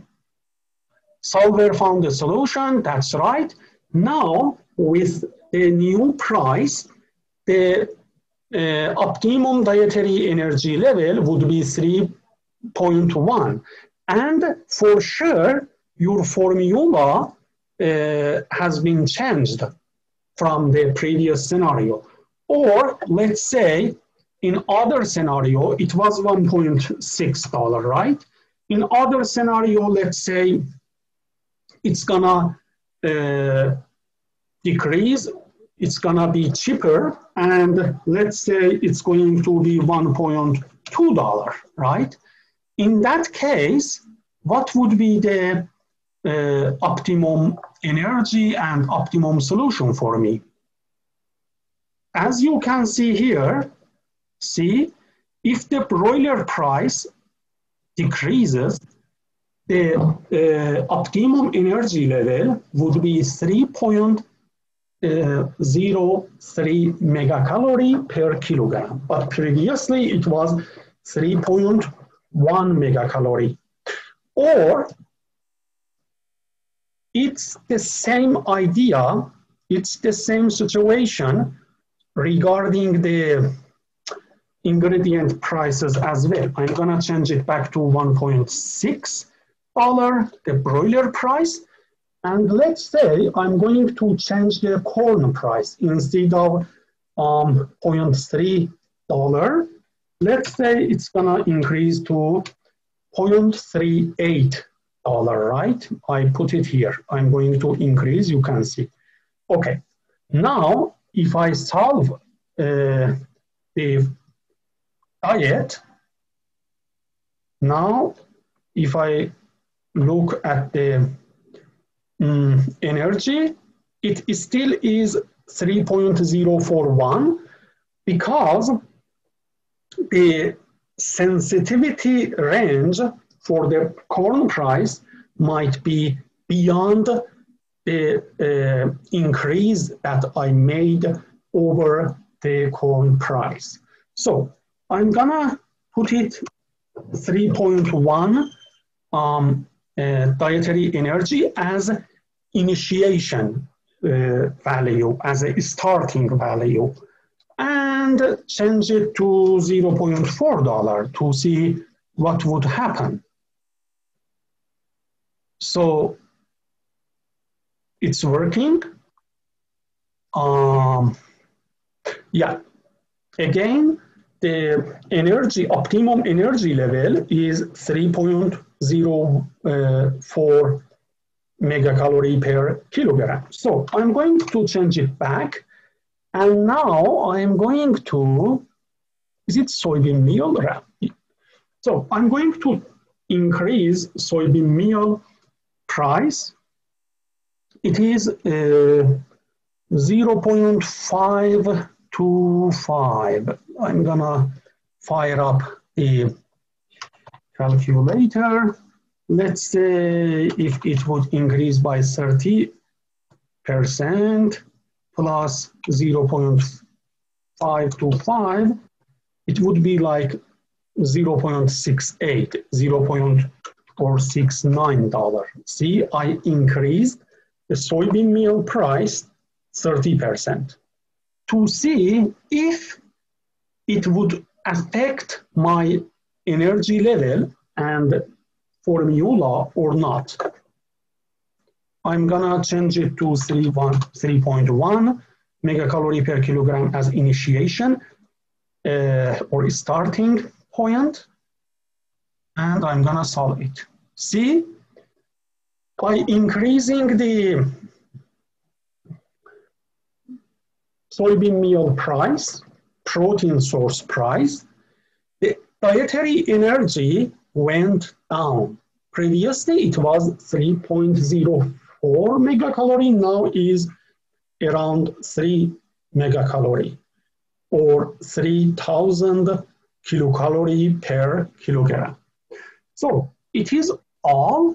solver found a solution, that's right. Now, with the new price, the uh, optimum dietary energy level would be 3.1. And for sure, your formula uh, has been changed from the previous scenario. Or let's say in other scenario, it was $1.6, right? In other scenario, let's say it's gonna uh, decrease, it's gonna be cheaper, and let's say it's going to be $1.2, right? In that case, what would be the uh, optimum energy and optimum solution for me? As you can see here, see, if the broiler price decreases, the uh, optimum energy level would be 3.03 megacalorie per kilogram. But previously it was 3.1 megacalorie. Or it's the same idea, it's the same situation regarding the ingredient prices as well. I'm gonna change it back to 1.6 dollar, the broiler price. And let's say I'm going to change the corn price instead of um, 0.3 dollar. Let's say it's gonna increase to 0.38 dollar, right? I put it here. I'm going to increase, you can see. Okay, now if I solve uh, the diet, now if I look at the um, energy, it still is 3.041 because the sensitivity range for the corn price might be beyond the uh, increase that I made over the corn price. So I'm gonna put it 3.1 um, uh, dietary energy as initiation uh, value, as a starting value, and change it to $0.4 to see what would happen. So it's working. Um, yeah, again, the energy, optimum energy level is 3.04 megacalorie per kilogram. So I'm going to change it back. And now I'm going to, is it soybean meal? So I'm going to increase soybean meal price. It is uh, 0.525. I'm gonna fire up the calculator. Let's say if it would increase by 30 percent plus 0.525, it would be like 0.68, 0.68. $469. See, I increased the soybean meal price 30% to see if it would affect my energy level and formula or not. I'm gonna change it to 3.1 megacalorie per kilogram as initiation uh, or starting point, and I'm gonna solve it. See, by increasing the soybean meal price, protein source price, the dietary energy went down. Previously, it was 3.04 megacalorie, now is around 3 megacalorie or 3000 kilocalorie per kilogram. So it is all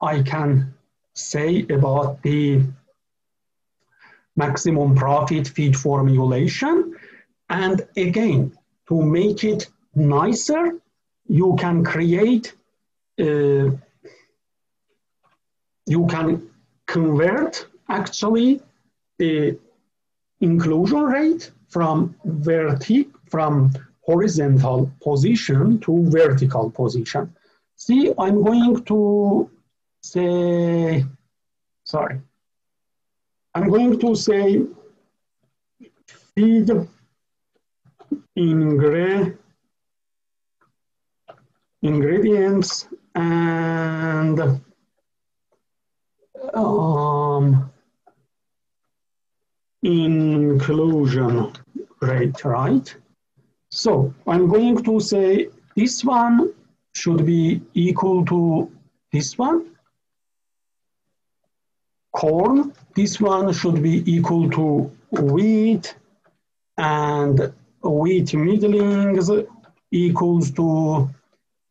I can say about the maximum profit feed formulation. And again, to make it nicer, you can create, uh, you can convert actually the inclusion rate from verti from horizontal position to vertical position. See, I'm going to say, sorry, I'm going to say feed ingre ingredients and um, inclusion rate, right? So I'm going to say this one should be equal to this one. Corn, this one should be equal to wheat and wheat middlings equals to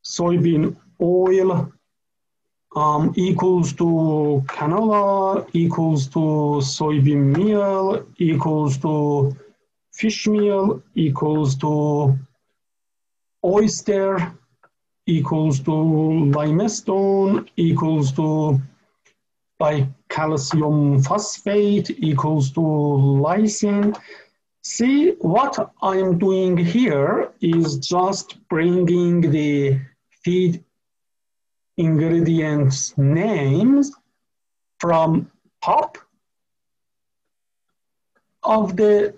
soybean oil um, equals to canola equals to soybean meal equals to fish meal equals to oyster equals to limestone equals to like calcium phosphate equals to lysine. See, what I'm doing here is just bringing the feed ingredients names from top of the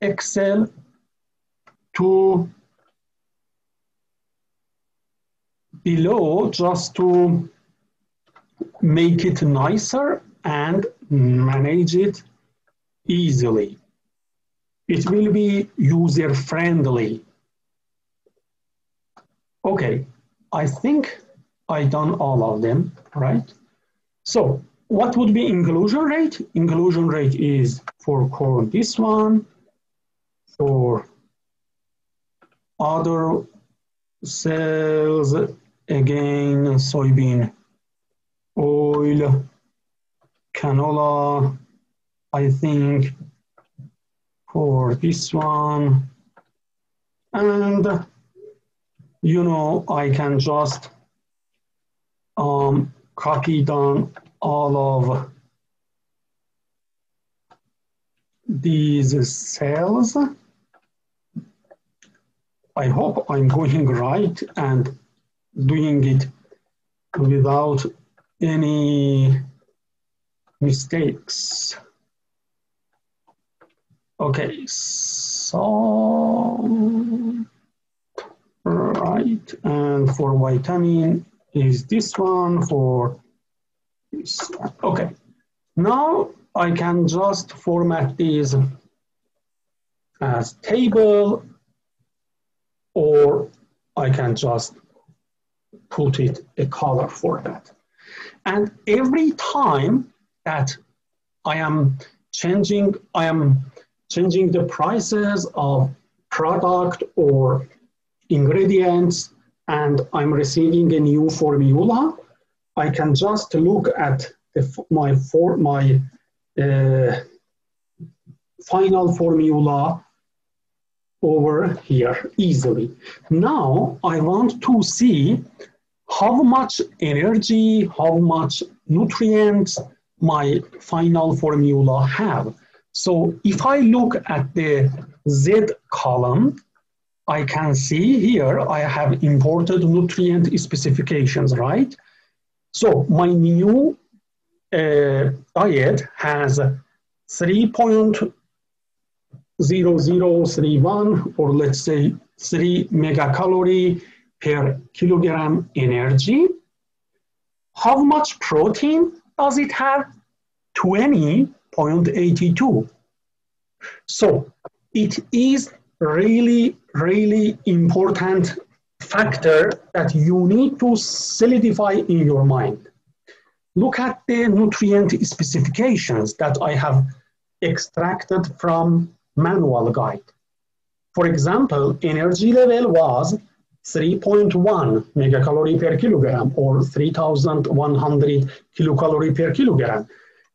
Excel to below just to make it nicer and manage it easily. It will be user friendly. Okay, I think I done all of them, right? So what would be inclusion rate? Inclusion rate is for corn this one, for other cells, again, soybean oil, canola, I think for this one. And, you know, I can just um, copy down all of these cells. I hope I'm going right and doing it without any mistakes. Okay, so right? And for vitamin is this one for this. Okay, now I can just format these as table or I can just put it a color for that. And every time that I am changing, I am changing the prices of product or ingredients and I'm receiving a new formula, I can just look at the, my, for, my uh, final formula over here easily. Now I want to see how much energy, how much nutrients my final formula have. So if I look at the Z column, I can see here I have imported nutrient specifications, right? So my new uh, diet has 3.0031 or let's say 3 megacalorie per kilogram energy. How much protein does it have? 20.82. So it is really, really important factor that you need to solidify in your mind. Look at the nutrient specifications that I have extracted from manual guide. For example, energy level was 3.1 megacalorie per kilogram or 3,100 kilocalorie per kilogram.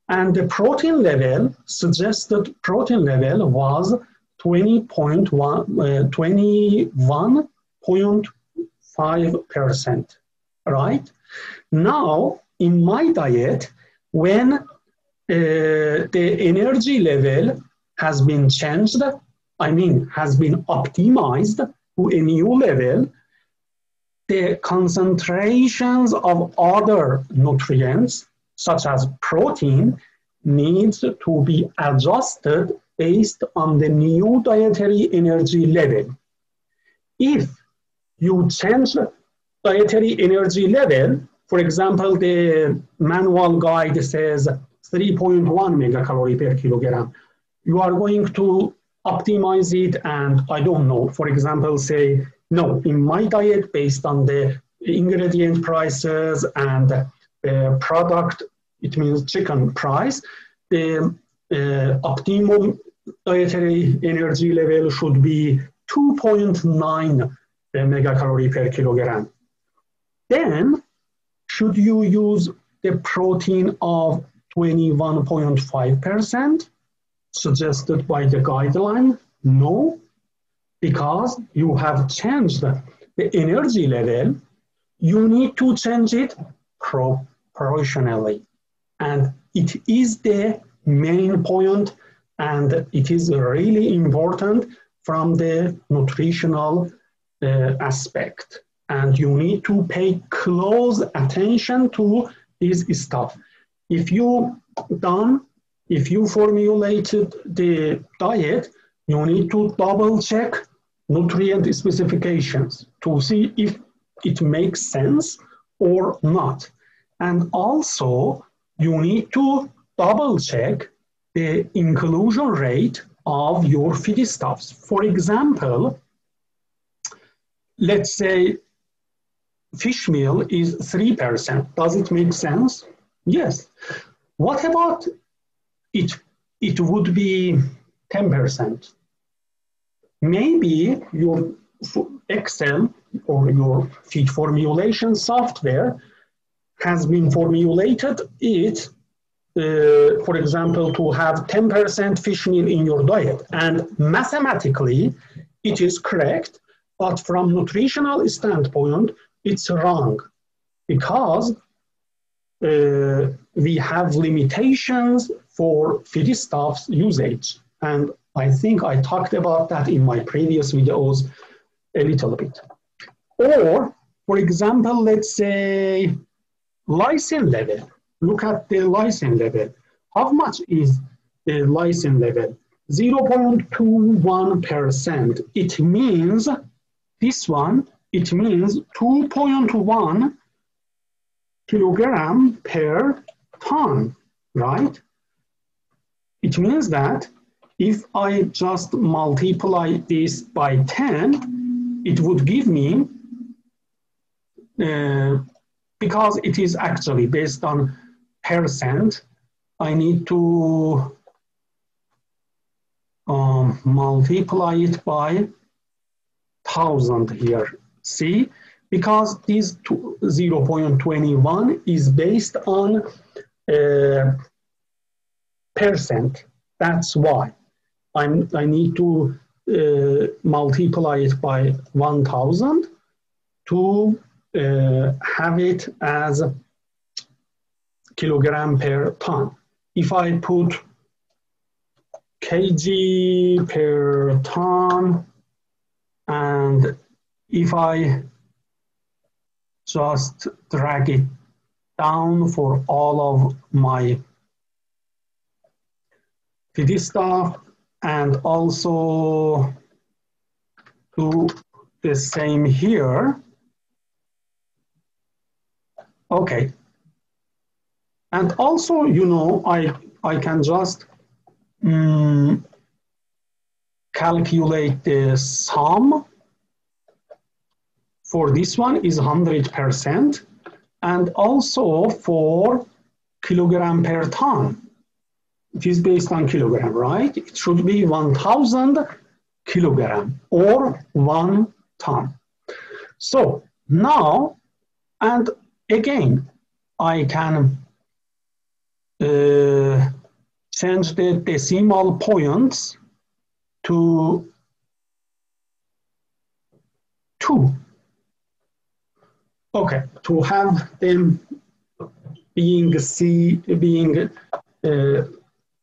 And the protein level, suggested protein level was 20.1, uh, 21.5%, right? Now, in my diet, when uh, the energy level has been changed, I mean, has been optimized to a new level, the concentrations of other nutrients, such as protein, needs to be adjusted based on the new dietary energy level. If you change dietary energy level, for example, the manual guide says 3.1 megacalorie per kilogram, you are going to optimize it and I don't know, for example, say no, in my diet, based on the ingredient prices and the product, it means chicken price, the uh, optimum dietary energy level should be 2.9 megacalorie per kilogram. Then, should you use the protein of 21.5% suggested by the guideline? No, because you have changed the energy level, you need to change it proportionally. And it is the main point and it is really important from the nutritional uh, aspect. And you need to pay close attention to this stuff. If you done, if you formulated the diet, you need to double check nutrient specifications to see if it makes sense or not. And also, you need to double check the inclusion rate of your feedstuffs. For example, let's say fish meal is 3%. Does it make sense? Yes. What about it? It would be 10% maybe your Excel or your feed formulation software has been formulated it, uh, for example, to have 10% fish meal in your diet. And mathematically, it is correct, but from nutritional standpoint, it's wrong because uh, we have limitations for feedstuffs usage. And I think I talked about that in my previous videos a little bit. Or, for example, let's say lysine level. Look at the lysine level. How much is the lysine level? 0.21%. It means, this one, it means 2.1 kilogram per ton, right? It means that if I just multiply this by 10, it would give me, uh, because it is actually based on percent, I need to um, multiply it by 1000 here. See, because this 0.21 is based on uh, percent. That's why I'm, I need to uh, multiply it by 1000 to uh, have it as kilogram per ton. If I put kg per ton and if I just drag it down for all of my stuff and also do the same here. Okay. And also, you know, I, I can just um, calculate the sum for this one is 100% and also for kilogram per ton. It is based on kilogram, right? It should be 1000 kilogram or one ton. So now, and again, I can uh, change the decimal points to two Okay, to have them being see being uh,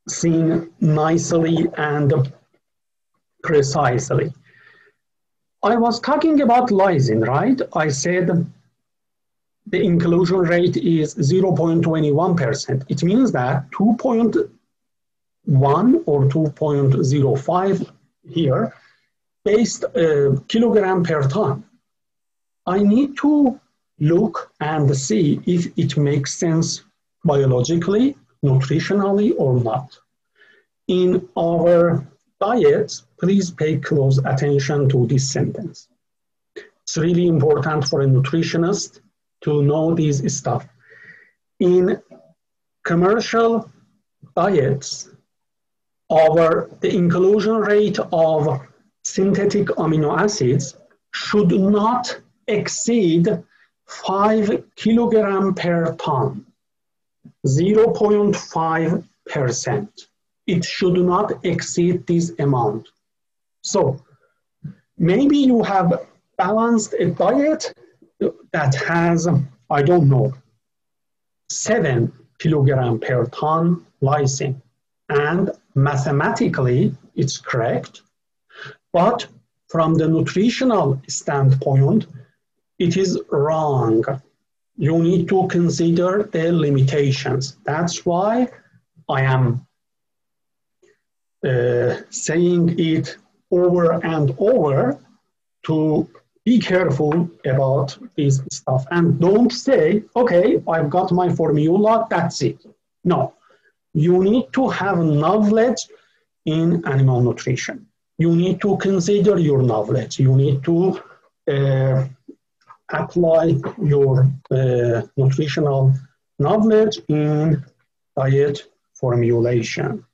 seen nicely and precisely. I was talking about lysine, right? I said the inclusion rate is 0.21%. It means that 2.1 or 2.05 here, based uh, kilogram per ton. I need to look and see if it makes sense biologically, nutritionally, or not. In our diets, please pay close attention to this sentence. It's really important for a nutritionist to know this stuff. In commercial diets, our the inclusion rate of synthetic amino acids should not exceed 5 kilogram per ton, 0.5%. It should not exceed this amount. So maybe you have balanced a diet that has, I don't know, 7 kilogram per ton lysine. And mathematically, it's correct. But from the nutritional standpoint, it is wrong. You need to consider the limitations. That's why I am uh, saying it over and over to be careful about this stuff and don't say, okay, I've got my formula, that's it. No, you need to have knowledge in animal nutrition. You need to consider your knowledge. You need to uh, apply your uh, nutritional knowledge in diet formulation.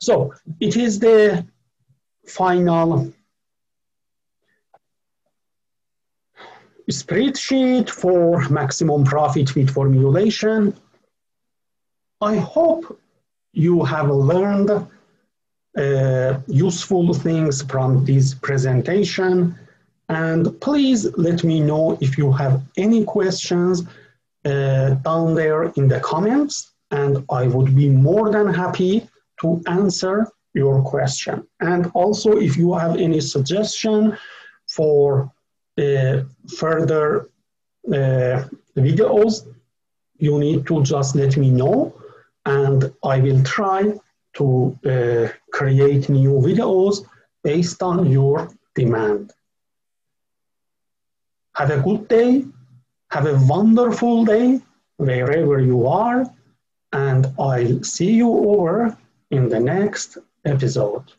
So it is the final spreadsheet for maximum profit with formulation. I hope you have learned uh, useful things from this presentation. And please let me know if you have any questions uh, down there in the comments, and I would be more than happy to answer your question. And also, if you have any suggestion for uh, further uh, videos, you need to just let me know, and I will try to uh, create new videos based on your demand. Have a good day. Have a wonderful day wherever you are. And I'll see you over in the next episode.